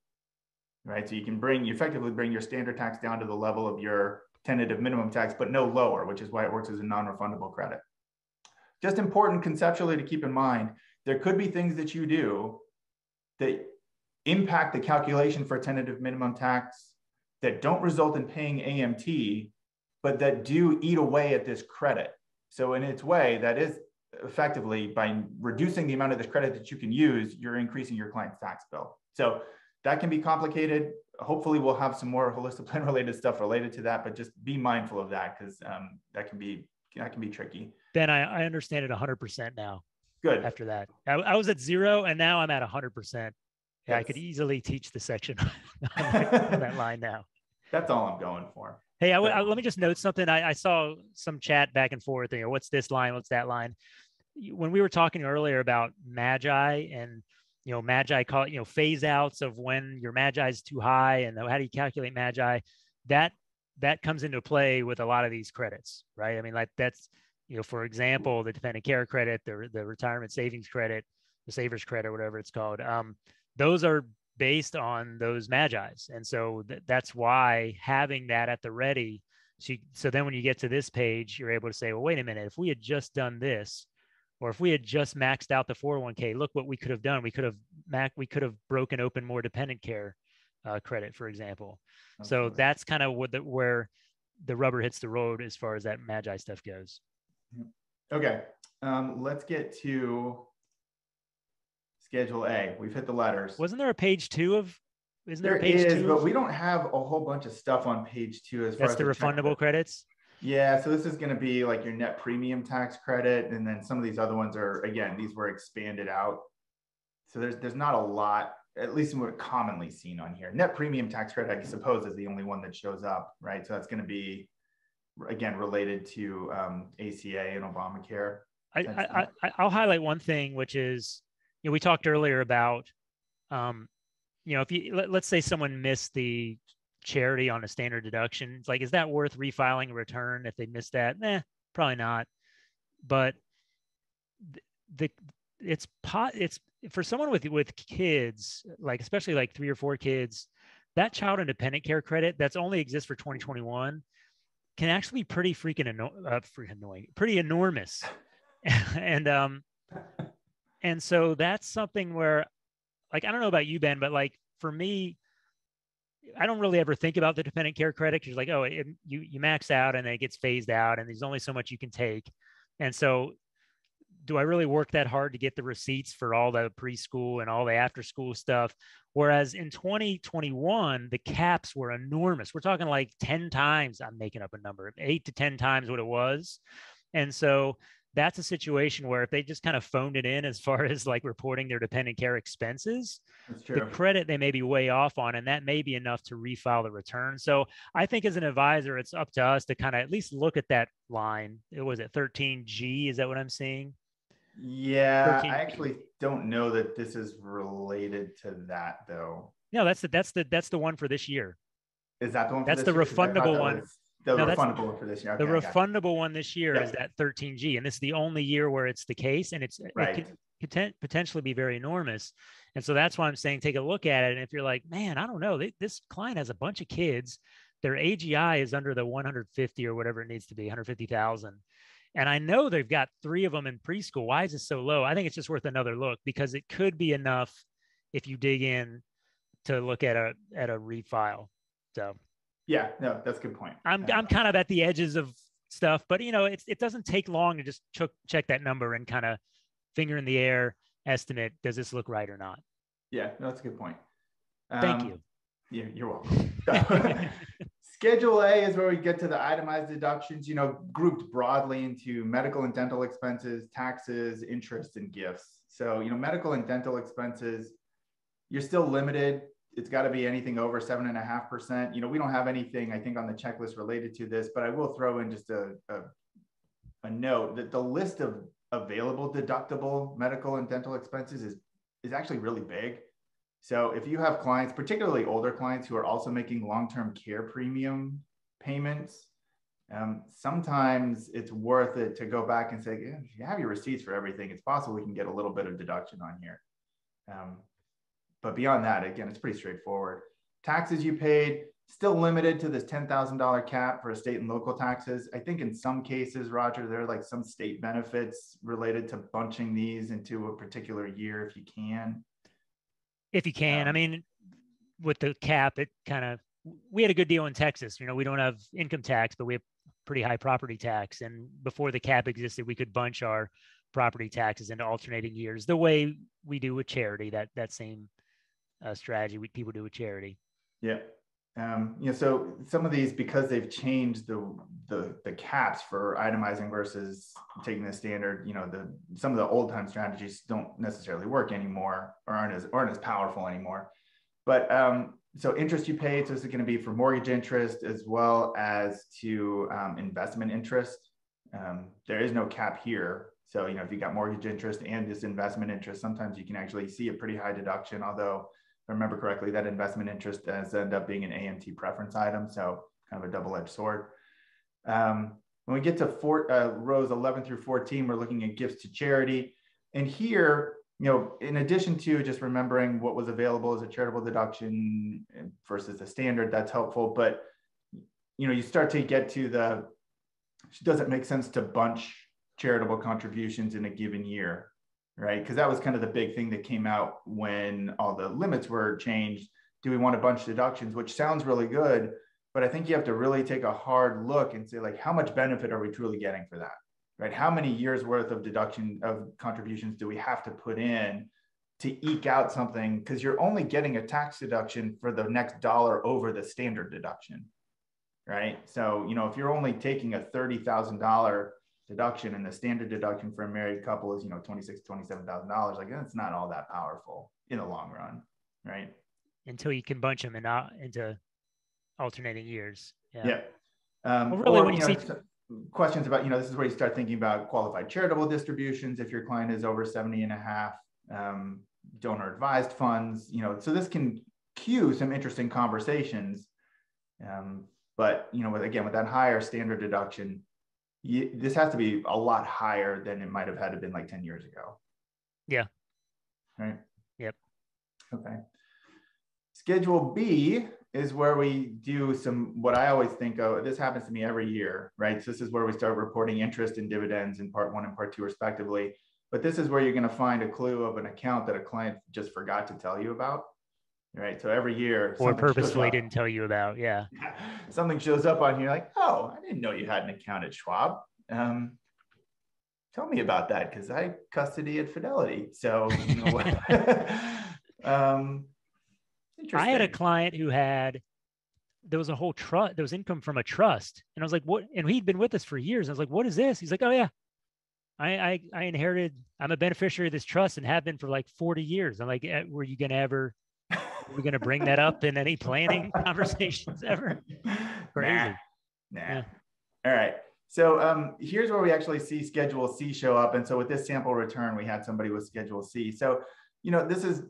right? So you can bring, you effectively bring your standard tax down to the level of your tentative minimum tax, but no lower, which is why it works as a non-refundable credit. Just important conceptually to keep in mind, there could be things that you do that impact the calculation for a tentative minimum tax that don't result in paying AMT, but that do eat away at this credit. So in its way, that is effectively by reducing the amount of this credit that you can use, you're increasing your client's tax bill. So that can be complicated. Hopefully we'll have some more holistic plan related stuff related to that, but just be mindful of that because um, that can be that can be tricky. Ben, I, I understand it 100% now. Good. After that, I, I was at zero and now I'm at 100%. Yeah, I could easily teach the section on that line now. That's all I'm going for. Hey, I, I, let me just note something. I, I, saw some chat back and forth. You know, what's this line? What's that line? When we were talking earlier about magi and you know magi call you know phase outs of when your magi is too high and how do you calculate magi? That that comes into play with a lot of these credits, right? I mean, like that's you know, for example, the dependent care credit, the the retirement savings credit, the savers credit, whatever it's called. Um, those are based on those magi's and so th- that's why having that at the ready so, you, so then when you get to this page you're able to say well wait a minute if we had just done this or if we had just maxed out the 401k look what we could have done we could have mac we could have broken open more dependent care uh, credit for example Absolutely. so that's kind of what the, where the rubber hits the road as far as that magi stuff goes okay um, let's get to Schedule A. We've hit the letters. Wasn't there a page two of? Isn't there, there a page is, two? but we don't have a whole bunch of stuff on page two as That's far as the refundable credits. Yeah, so this is going to be like your net premium tax credit, and then some of these other ones are again these were expanded out. So there's there's not a lot, at least what commonly seen on here. Net premium tax credit, I suppose, is the only one that shows up, right? So that's going to be again related to um, ACA and Obamacare. I, I, I I'll highlight one thing, which is you know, we talked earlier about, um, you know, if you let, us say someone missed the charity on a standard deduction, it's like, is that worth refiling a return if they missed that? Nah, probably not. But the, the it's pot it's for someone with with kids, like especially like three or four kids, that child and dependent care credit that's only exists for 2021 can actually be pretty freaking anno- uh, annoying, pretty enormous. and um and so that's something where like i don't know about you ben but like for me i don't really ever think about the dependent care credit because like oh it, you you max out and then it gets phased out and there's only so much you can take and so do i really work that hard to get the receipts for all the preschool and all the after school stuff whereas in 2021 the caps were enormous we're talking like 10 times i'm making up a number 8 to 10 times what it was and so that's a situation where if they just kind of phoned it in as far as like reporting their dependent care expenses, the credit they may be way off on, and that may be enough to refile the return. So I think as an advisor, it's up to us to kind of at least look at that line. It was at 13G. Is that what I'm seeing? Yeah, 13G. I actually don't know that this is related to that though. No, that's the that's the that's the one for this year. Is that the one? that's the year? refundable one. Was, the no, refundable one for this year. Okay, the refundable one this year is that 13G, and this is the only year where it's the case, and it's right. it could potentially be very enormous. And so that's why I'm saying take a look at it. And if you're like, man, I don't know, they, this client has a bunch of kids, their AGI is under the 150 or whatever it needs to be, 150,000. And I know they've got three of them in preschool. Why is it so low? I think it's just worth another look because it could be enough if you dig in to look at a at a refile. So yeah, no, that's a good point. I'm I'm kind of at the edges of stuff, but you know, it's it doesn't take long to just ch- check that number and kind of finger in the air estimate. Does this look right or not? Yeah, no, that's a good point. Um, Thank you. Yeah, you're welcome. Schedule A is where we get to the itemized deductions, you know, grouped broadly into medical and dental expenses, taxes, interest, and gifts. So, you know, medical and dental expenses, you're still limited it's got to be anything over seven and a half percent. You know, we don't have anything I think on the checklist related to this, but I will throw in just a, a, a note that the list of available deductible medical and dental expenses is is actually really big. So if you have clients, particularly older clients who are also making long-term care premium payments, um, sometimes it's worth it to go back and say, yeah, if you have your receipts for everything, it's possible we can get a little bit of deduction on here. Um, but beyond that, again, it's pretty straightforward. Taxes you paid, still limited to this $10,000 cap for state and local taxes. I think in some cases, Roger, there are like some state benefits related to bunching these into a particular year if you can. If you can. Um, I mean, with the cap, it kind of, we had a good deal in Texas. You know, we don't have income tax, but we have pretty high property tax. And before the cap existed, we could bunch our property taxes into alternating years the way we do with charity, that, that same uh, strategy we, people do with charity. Yeah. Um, you know, so some of these because they've changed the, the the caps for itemizing versus taking the standard, you know, the some of the old time strategies don't necessarily work anymore or aren't as aren't as powerful anymore. But um, so interest you pay, so is going to be for mortgage interest as well as to um, investment interest. Um, there is no cap here. So, you know, if you got mortgage interest and this investment interest, sometimes you can actually see a pretty high deduction, although I remember correctly, that investment interest does end up being an AMT preference item. So kind of a double-edged sword. Um, when we get to four, uh, rows 11 through 14, we're looking at gifts to charity. And here, you know, in addition to just remembering what was available as a charitable deduction versus the standard, that's helpful. But, you know, you start to get to the, does it make sense to bunch charitable contributions in a given year? Right? Because that was kind of the big thing that came out when all the limits were changed. Do we want a bunch of deductions, which sounds really good, but I think you have to really take a hard look and say, like, how much benefit are we truly getting for that, right? How many years worth of deduction of contributions do we have to put in to eke out something? Because you're only getting a tax deduction for the next dollar over the standard deduction, right? So, you know, if you're only taking a $30,000 deduction and the standard deduction for a married couple is you know 26 $27000 like that's not all that powerful in the long run right? Until you can bunch them in, uh, into alternating years yeah, yeah. Um, well, really, or, when you, you know, see questions about you know this is where you start thinking about qualified charitable distributions. If your client is over 70 and a half um, donor advised funds you know so this can cue some interesting conversations. Um, but you know with, again with that higher standard deduction you, this has to be a lot higher than it might have had to been like 10 years ago. Yeah. Right. Yep. Okay. Schedule B is where we do some what I always think of. This happens to me every year, right? So this is where we start reporting interest and dividends in part one and part two, respectively. But this is where you're going to find a clue of an account that a client just forgot to tell you about right? So every year, or purposefully didn't tell you about, yeah. something shows up on here like, oh, I didn't know you had an account at Schwab. Um, tell me about that because I custody at Fidelity. So, you know, um, I had a client who had there was a whole trust there was income from a trust and i was like what and he'd been with us for years i was like what is this he's like oh yeah I, I i inherited i'm a beneficiary of this trust and have been for like 40 years i'm like eh, were you gonna ever we going to bring that up in any planning conversations ever? Crazy. Nah. nah. Yeah. All right. So um, here's where we actually see Schedule C show up. And so with this sample return, we had somebody with Schedule C. So, you know, this is,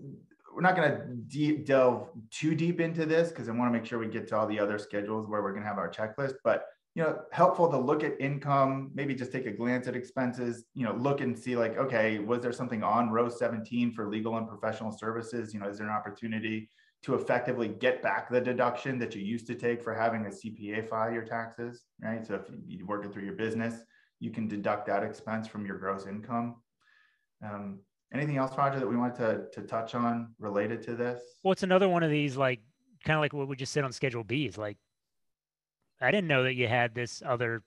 we're not going to de- delve too deep into this because I want to make sure we get to all the other schedules where we're going to have our checklist. But you know, helpful to look at income, maybe just take a glance at expenses, you know, look and see like, okay, was there something on row 17 for legal and professional services? You know, is there an opportunity to effectively get back the deduction that you used to take for having a CPA file your taxes, right? So if you're working through your business, you can deduct that expense from your gross income. Um, anything else, Roger, that we want to, to touch on related to this? Well, it's another one of these, like, kind of like what we just said on Schedule B is like I didn't know that you had this other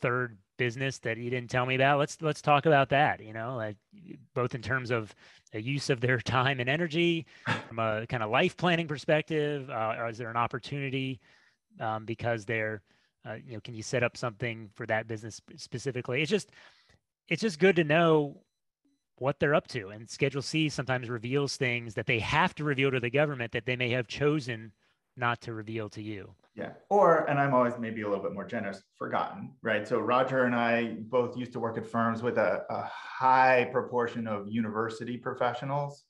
third business that you didn't tell me about. Let's let's talk about that. You know, like both in terms of the use of their time and energy, from a kind of life planning perspective, uh, or is there an opportunity um, because they're, uh, you know, can you set up something for that business specifically? It's just it's just good to know what they're up to. And Schedule C sometimes reveals things that they have to reveal to the government that they may have chosen not to reveal to you. Yeah. Or, and I'm always maybe a little bit more generous, forgotten, right? So Roger and I both used to work at firms with a, a high proportion of university professionals.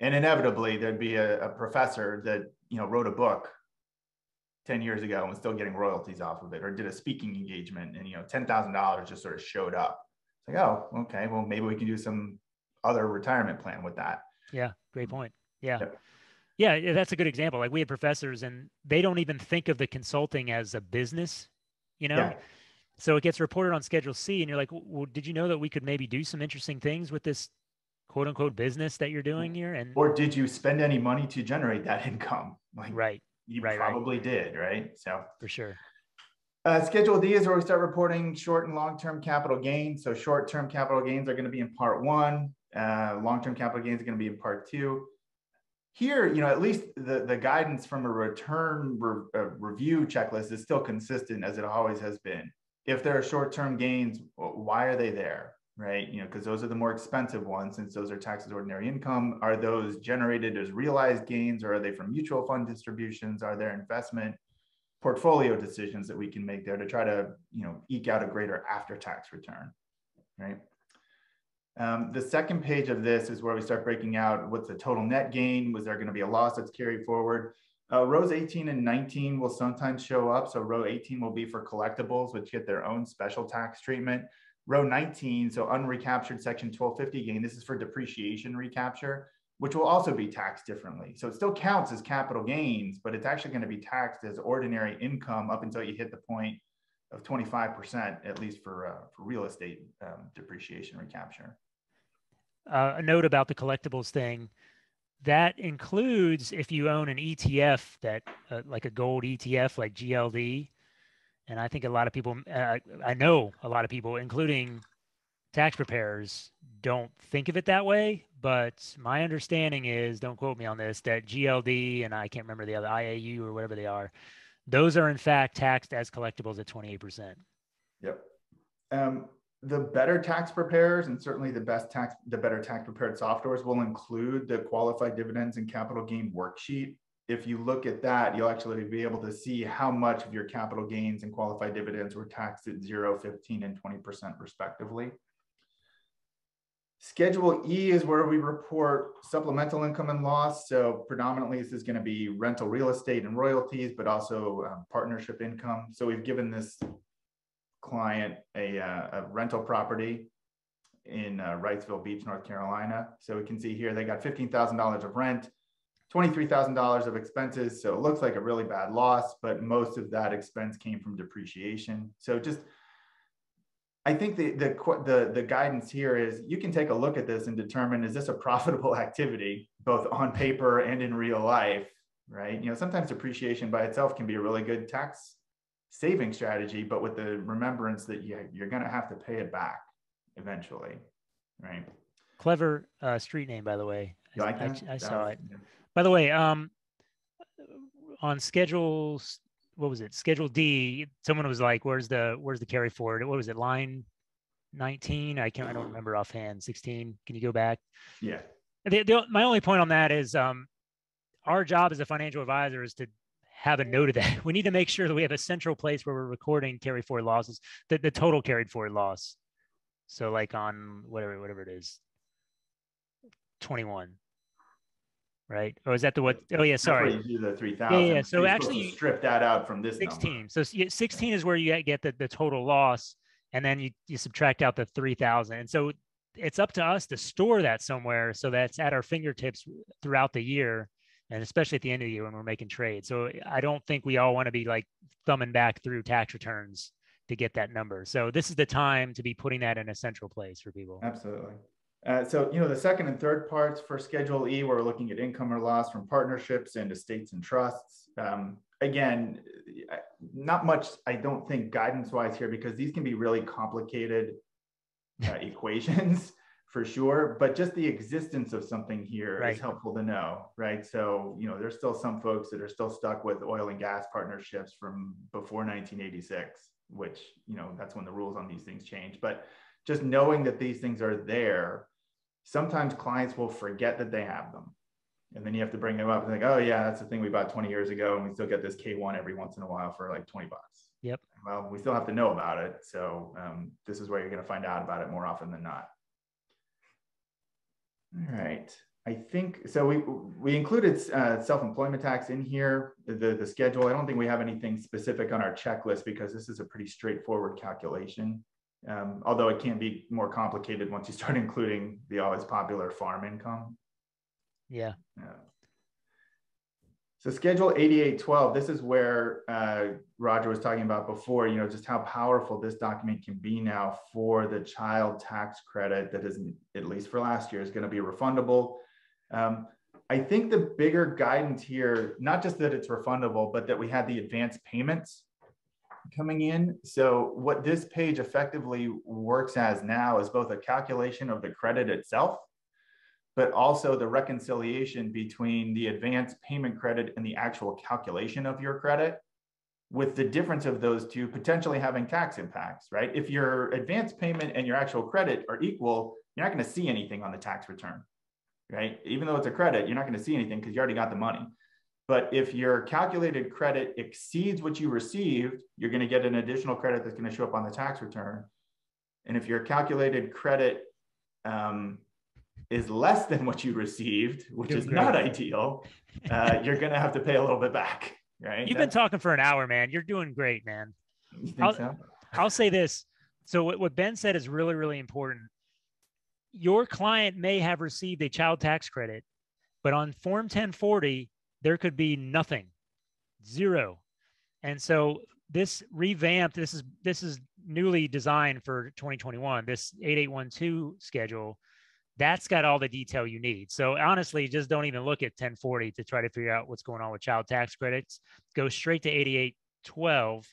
And inevitably there'd be a, a professor that, you know, wrote a book 10 years ago and was still getting royalties off of it or did a speaking engagement and, you know, $10,000 just sort of showed up. It's like, oh, okay, well, maybe we can do some other retirement plan with that. Yeah. Great point. Yeah. Yep. Yeah, that's a good example. Like we had professors and they don't even think of the consulting as a business, you know? Yeah. So it gets reported on Schedule C and you're like, well, did you know that we could maybe do some interesting things with this quote unquote business that you're doing here? And or did you spend any money to generate that income? Like right. You right, probably right. did, right? So for sure. Uh, Schedule D is where we start reporting short and long-term capital gains. So short-term capital gains are going to be in part one. Uh, long-term capital gains are going to be in part two here, you know, at least the, the guidance from a return re, a review checklist is still consistent as it always has been. If there are short-term gains, why are they there? Right. You know, because those are the more expensive ones since those are taxes ordinary income. Are those generated as realized gains or are they from mutual fund distributions? Are there investment portfolio decisions that we can make there to try to, you know, eke out a greater after-tax return? Right. Um, the second page of this is where we start breaking out what's the total net gain. Was there going to be a loss that's carried forward? Uh, rows 18 and 19 will sometimes show up. So row 18 will be for collectibles, which get their own special tax treatment. Row 19, so unrecaptured section 1250 gain, this is for depreciation recapture, which will also be taxed differently. So it still counts as capital gains, but it's actually going to be taxed as ordinary income up until you hit the point of 25%, at least for, uh, for real estate um, depreciation recapture. Uh, a note about the collectibles thing that includes if you own an ETF that, uh, like a gold ETF like GLD. And I think a lot of people, uh, I know a lot of people, including tax preparers, don't think of it that way. But my understanding is, don't quote me on this, that GLD and I can't remember the other IAU or whatever they are, those are in fact taxed as collectibles at 28%. Yep. Um, the better tax preparers and certainly the best tax, the better tax prepared softwares will include the qualified dividends and capital gain worksheet. If you look at that, you'll actually be able to see how much of your capital gains and qualified dividends were taxed at 0, 15, and 20% respectively. Schedule E is where we report supplemental income and loss. So predominantly this is going to be rental real estate and royalties, but also um, partnership income. So we've given this client a, uh, a rental property in uh, Wrightsville Beach, North Carolina. So we can see here they got $15,000 of rent, $23,000 of expenses. So it looks like a really bad loss, but most of that expense came from depreciation. So just I think the, the, the, the guidance here is you can take a look at this and determine, is this a profitable activity, both on paper and in real life, right? You know, sometimes depreciation by itself can be a really good tax saving strategy, but with the remembrance that you, you're going to have to pay it back eventually, right? Clever uh, street name, by the way. You I, I, I saw it. Yeah. By the way, um, on schedules what was it? Schedule D. Someone was like, "Where's the where's the carry forward? What was it? Line 19? I can't. I don't remember offhand. 16. Can you go back? Yeah. The, the, my only point on that is, um, our job as a financial advisor is to have a note of that. We need to make sure that we have a central place where we're recording carry forward losses, the, the total carried forward loss. So like on whatever whatever it is, 21 right? Or is that the what? Oh yeah, sorry. you do the three thousand. Yeah, yeah. So, so actually, strip that out from this. Sixteen. Number. So sixteen is where you get the, the total loss, and then you you subtract out the three thousand, and so it's up to us to store that somewhere so that's at our fingertips throughout the year and especially at the end of the year when we're making trades. So I don't think we all want to be like thumbing back through tax returns to get that number. So this is the time to be putting that in a central place for people. Absolutely. Uh, so, you know, the second and third parts for Schedule E, where we're looking at income or loss from partnerships and estates and trusts. Um, again, not much, I don't think, guidance wise here, because these can be really complicated uh, equations for sure. But just the existence of something here right. is helpful to know, right? So, you know, there's still some folks that are still stuck with oil and gas partnerships from before 1986, which, you know, that's when the rules on these things change. But just knowing that these things are there sometimes clients will forget that they have them. And then you have to bring them up and like, oh yeah, that's the thing we bought 20 years ago, and we still get this K1 every once in a while for like 20 bucks. Yep. Well, we still have to know about it. So um, this is where you're going to find out about it more often than not. All right. I think so. We we included uh, self-employment tax in here, the the schedule. I don't think we have anything specific on our checklist because this is a pretty straightforward calculation. Um, although it can be more complicated once you start including the always popular farm income. Yeah. yeah. So Schedule 8812, this is where uh, Roger was talking about before, you know, just how powerful this document can be now for the child tax credit that is, at least for last year, is going to be refundable. Um, I think the bigger guidance here, not just that it's refundable, but that we had the advance payments coming in. So what this page effectively works as now is both a calculation of the credit itself, but also the reconciliation between the advance payment credit and the actual calculation of your credit with the difference of those two potentially having tax impacts, right? If your advance payment and your actual credit are equal, you're not going to see anything on the tax return, right? Even though it's a credit, you're not going to see anything because you already got the money. But if your calculated credit exceeds what you received, you're going to get an additional credit that's going to show up on the tax return. And if your calculated credit um, is less than what you received, which is great. not ideal, uh, you're going to have to pay a little bit back, right? You've That's... been talking for an hour, man. You're doing great, man. I'll, so? I'll say this. So what, what Ben said is really, really important. Your client may have received a child tax credit, but on Form 1040, there could be nothing, zero. And so this revamped, this is this is newly designed for 2021, this 8812 schedule that's got all the detail you need. So honestly, just don't even look at 1040 to try to figure out what's going on with child tax credits. Go straight to 8812.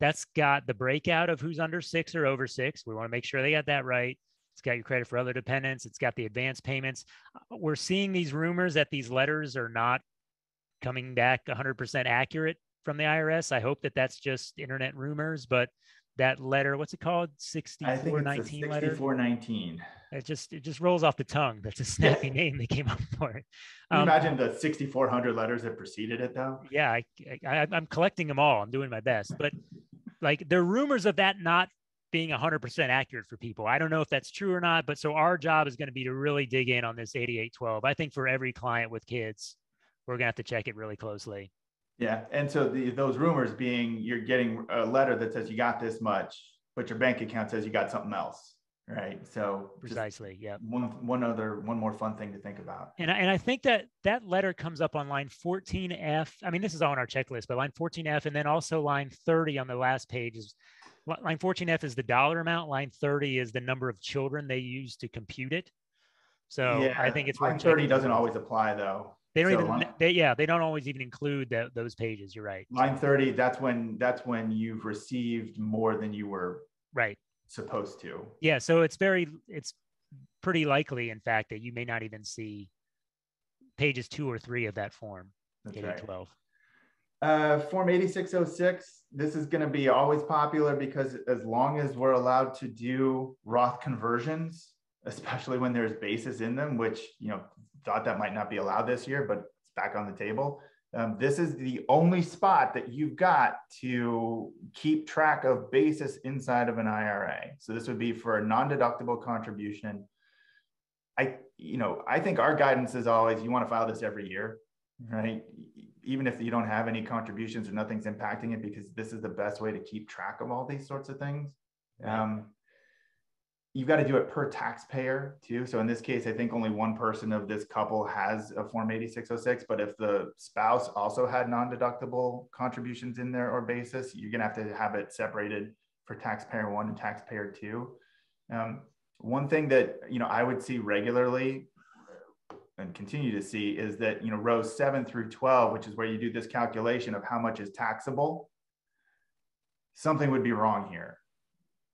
That's got the breakout of who's under six or over six. We want to make sure they got that right. It's got your credit for other dependents. It's got the advance payments. Uh, we're seeing these rumors that these letters are not coming back 100% accurate from the IRS. I hope that that's just internet rumors, but that letter, what's it called? 6419 letter? 6419. It just it just rolls off the tongue. That's a snappy name they came up for it. Um, imagine the 6,400 letters that preceded it, though. Yeah, I, I, I'm collecting them all. I'm doing my best, but like there are rumors of that not being 100% accurate for people. I don't know if that's true or not, but so our job is going to be to really dig in on this 8812. I think for every client with kids, we're going to have to check it really closely. Yeah, and so the, those rumors being you're getting a letter that says you got this much, but your bank account says you got something else right? So precisely yeah one one other one more fun thing to think about. And I, and I think that that letter comes up on line 14f i mean this is on our checklist but line 14f and then also line 30 on the last page is line 14f is the dollar amount line 30 is the number of children they use to compute it. So yeah, i think it's line 30 doesn't always apply though they don't so even line, they yeah they don't always even include those pages you're right line 30 that's when that's when you've received more than you were right supposed to. Yeah, so it's very it's pretty likely, in fact, that you may not even see pages two or three of that form. That's right. 12. Uh, form 8606, this is going to be always popular because as long as we're allowed to do Roth conversions, especially when there's basis in them, which, you know, thought that might not be allowed this year, but it's back on the table um, this is the only spot that you've got to keep track of basis inside of an IRA. So this would be for a non-deductible contribution. I, you know, I think our guidance is always you want to file this every year, right? Even if you don't have any contributions or nothing's impacting it, because this is the best way to keep track of all these sorts of things. Um, you've got to do it per taxpayer too. So in this case, I think only one person of this couple has a Form 8606. But if the spouse also had non-deductible contributions in there or basis, you're gonna have to have it separated for taxpayer one and taxpayer two. Um, one thing that you know I would see regularly and continue to see is that you know rows seven through 12, which is where you do this calculation of how much is taxable, something would be wrong here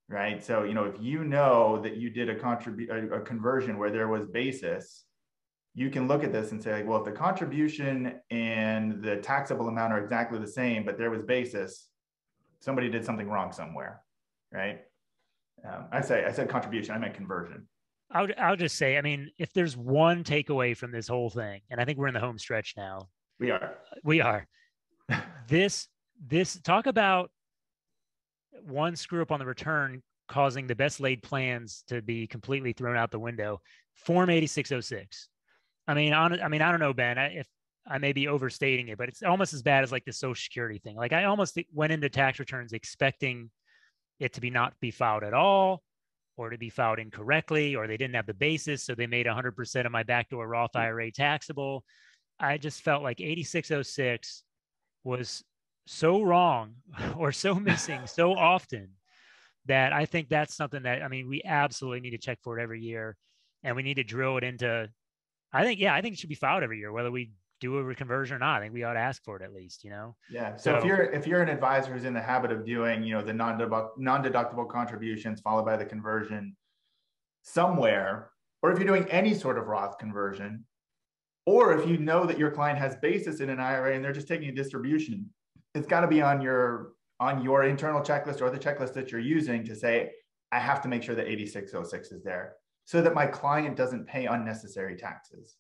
right? So, you know, if you know that you did a contribute a, conversion where there was basis, you can look at this and say, like, well, if the contribution and the taxable amount are exactly the same, but there was basis, somebody did something wrong somewhere, right? Um, I say I said contribution, I meant conversion. I'll, I'll just say, I mean, if there's one takeaway from this whole thing, and I think we're in the home stretch now. We are. We are. this, this, talk about one screw up on the return causing the best laid plans to be completely thrown out the window. Form 8606. I mean, on, I mean, I don't know, Ben, I, if I may be overstating it, but it's almost as bad as like the social security thing. Like I almost went into tax returns expecting it to be not be filed at all or to be filed incorrectly, or they didn't have the basis. So they made 100% of my backdoor Roth mm. IRA taxable. I just felt like 8606 was so wrong or so missing so often that I think that's something that, I mean, we absolutely need to check for it every year and we need to drill it into. I think, yeah, I think it should be filed every year, whether we do a conversion or not. I think we ought to ask for it at least, you know? Yeah. So, so if you're if you're an advisor who's in the habit of doing, you know, the non non-deductible contributions followed by the conversion somewhere, or if you're doing any sort of Roth conversion, or if you know that your client has basis in an IRA and they're just taking a distribution, it's got to be on your on your internal checklist or the checklist that you're using to say, I have to make sure that 8606 is there so that my client doesn't pay unnecessary taxes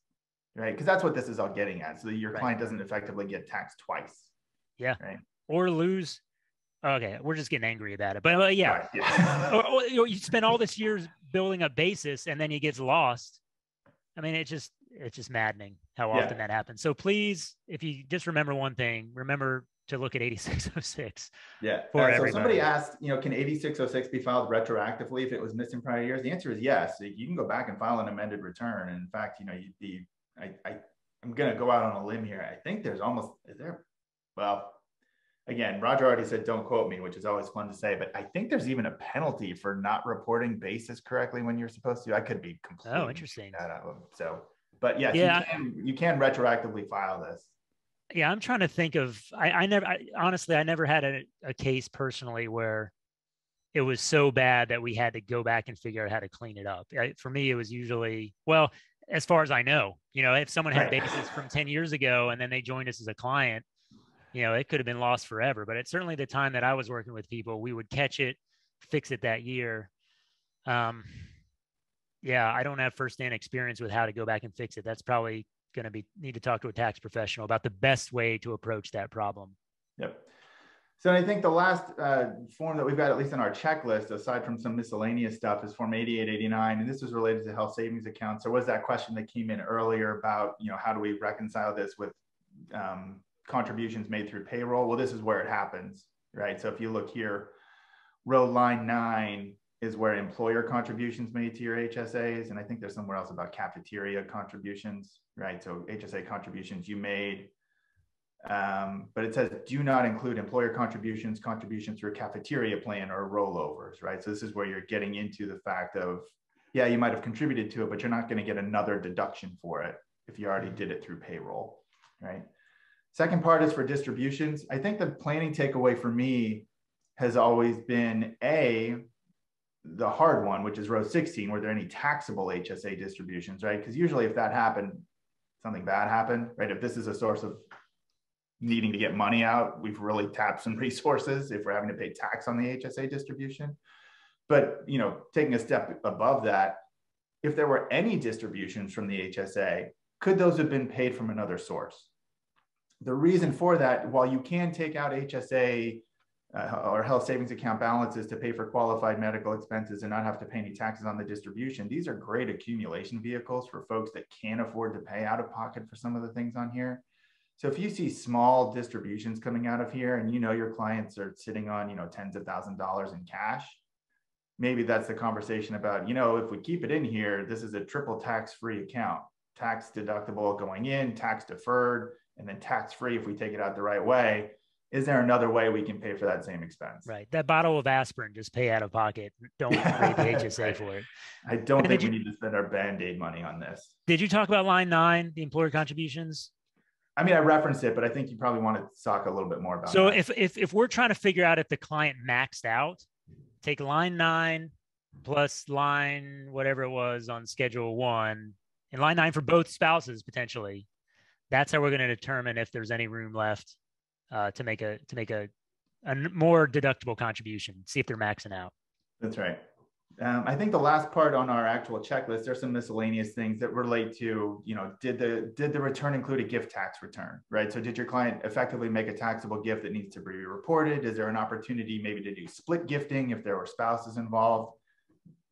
right? Because that's what this is all getting at. So your right. client doesn't effectively get taxed twice. Yeah. Right. Or lose. Okay, we're just getting angry about it, but uh, yeah, right, yeah. or, or, you spend all this years building a basis and then he gets lost. I mean, it's just it's just maddening how often yeah. that happens. So please, if you just remember one thing, remember to look at 8606. Yeah. For Uh, so somebody asked, you know, can 8606 be filed retroactively if it was missed in prior years? The answer is yes. You can go back and file an amended return. And in fact, you know, you'd be I, I I'm gonna go out on a limb here. I think there's almost is there well again, Roger already said don't quote me, which is always fun to say, but I think there's even a penalty for not reporting basis correctly when you're supposed to. I could be completely oh interesting. So but yes, yeah, you can you can retroactively file this. Yeah, I'm trying to think of I, I never I, honestly I never had a, a case personally where it was so bad that we had to go back and figure out how to clean it up. I, for me, it was usually well, as far as I know. You know, if someone had basis from 10 years ago and then they joined us as a client, you know, it could have been lost forever. But it's certainly the time that I was working with people, we would catch it, fix it that year. Um, yeah, I don't have firsthand experience with how to go back and fix it. That's probably going to be need to talk to a tax professional about the best way to approach that problem. Yep. So I think the last uh, form that we've got, at least in our checklist, aside from some miscellaneous stuff, is Form 8889, and this is related to health savings accounts. There was that question that came in earlier about, you know, how do we reconcile this with um, contributions made through payroll? Well, this is where it happens, right? So if you look here, row line nine is where employer contributions made to your HSAs, and I think there's somewhere else about cafeteria contributions, right? So HSA contributions you made um, but it says do not include employer contributions, contributions through a cafeteria plan or rollovers, right? So this is where you're getting into the fact of, yeah, you might have contributed to it, but you're not going to get another deduction for it if you already did it through payroll, right? Second part is for distributions. I think the planning takeaway for me has always been A, the hard one, which is row 16, were there any taxable HSA distributions, right? Because usually if that happened, something bad happened, right? If this is a source of needing to get money out, we've really tapped some resources if we're having to pay tax on the HSA distribution. But you know, taking a step above that, if there were any distributions from the HSA, could those have been paid from another source? The reason for that, while you can take out HSA uh, or health savings account balances to pay for qualified medical expenses and not have to pay any taxes on the distribution, these are great accumulation vehicles for folks that can't afford to pay out of pocket for some of the things on here. So if you see small distributions coming out of here and you know your clients are sitting on, you know, tens of thousand dollars in cash, maybe that's the conversation about, you know, if we keep it in here, this is a triple tax-free account, tax deductible going in, tax deferred, and then tax-free if we take it out the right way. Is there another way we can pay for that same expense? Right. That bottle of aspirin, just pay out of pocket. Don't pay the HSA for it. I don't and think we need to spend our band-aid money on this. Did you talk about line nine, the employer contributions? I mean, I referenced it, but I think you probably want to talk a little bit more about. So that. if if if we're trying to figure out if the client maxed out, take line nine plus line whatever it was on schedule one, and line nine for both spouses potentially. That's how we're going to determine if there's any room left uh, to make a to make a a more deductible contribution. See if they're maxing out. That's right. Um, I think the last part on our actual checklist, there's some miscellaneous things that relate to, you know, did the did the return include a gift tax return, right? So did your client effectively make a taxable gift that needs to be reported? Is there an opportunity maybe to do split gifting if there were spouses involved?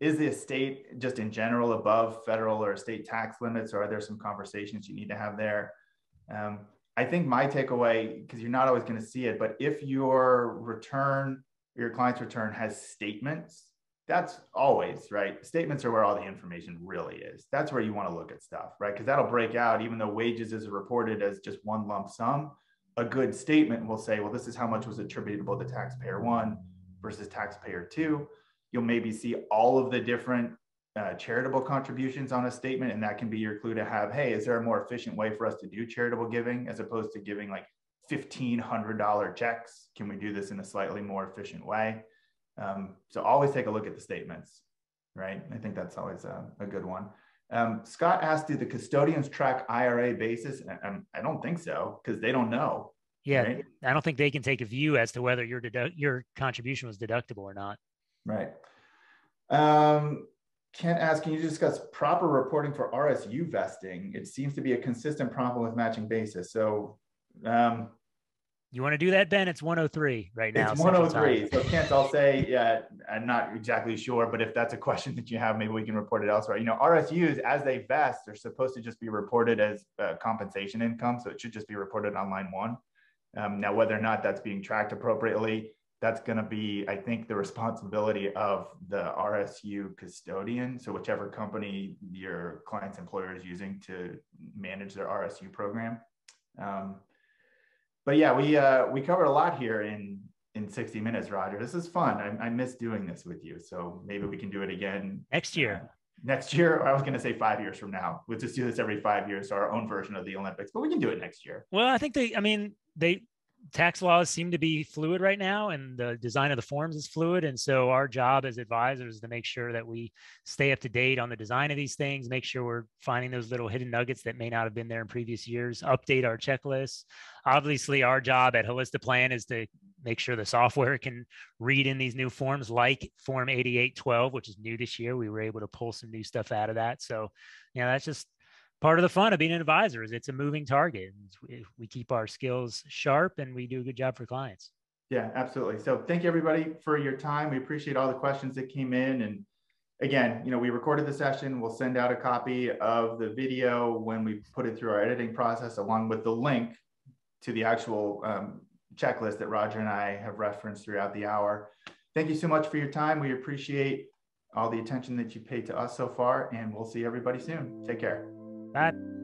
Is the estate just in general above federal or state tax limits, or are there some conversations you need to have there? Um, I think my takeaway, because you're not always going to see it, but if your return, your client's return has statements that's always right. Statements are where all the information really is. That's where you want to look at stuff, right? Because that'll break out, even though wages is reported as just one lump sum. A good statement will say, well, this is how much was attributable to taxpayer one versus taxpayer two. You'll maybe see all of the different uh, charitable contributions on a statement, and that can be your clue to have, hey, is there a more efficient way for us to do charitable giving as opposed to giving like $1,500 checks? Can we do this in a slightly more efficient way? Um, so always take a look at the statements, right? I think that's always a, a good one. Um, Scott asked, do the custodians track IRA basis? I, I don't think so because they don't know. Yeah, right? I don't think they can take a view as to whether your dedu- your contribution was deductible or not. Right. Um, Kent asked, can you discuss proper reporting for RSU vesting? It seems to be a consistent problem with matching basis. So um, you want to do that, Ben? It's 103 right now. It's 103. So Kent, I'll say, yeah, I'm not exactly sure, but if that's a question that you have, maybe we can report it elsewhere. You know, RSUs as they vest, they're supposed to just be reported as uh, compensation income. So it should just be reported on line one. Um, now, whether or not that's being tracked appropriately, that's going to be, I think, the responsibility of the RSU custodian. So whichever company your client's employer is using to manage their RSU program. Um, but yeah, we uh, we covered a lot here in in 60 minutes, Roger. This is fun. I, I miss doing this with you. So maybe we can do it again next year. Uh, next year, I was going to say five years from now. We'll just do this every five years, so our own version of the Olympics. But we can do it next year. Well, I think they. I mean, they tax laws seem to be fluid right now and the design of the forms is fluid. And so our job as advisors is to make sure that we stay up to date on the design of these things make sure we're finding those little hidden nuggets that may not have been there in previous years update our checklists. Obviously our job at Holistiplan is to make sure the software can read in these new forms like form 8812 which is new this year. We were able to pull some new stuff out of that. So yeah that's just part of the fun of being an advisor is it's a moving target. We keep our skills sharp and we do a good job for clients. Yeah, absolutely. So thank you everybody for your time. We appreciate all the questions that came in. And again, you know, we recorded the session. We'll send out a copy of the video when we put it through our editing process, along with the link to the actual um, checklist that Roger and I have referenced throughout the hour. Thank you so much for your time. We appreciate all the attention that you paid to us so far, and we'll see everybody soon. Take care. Bye.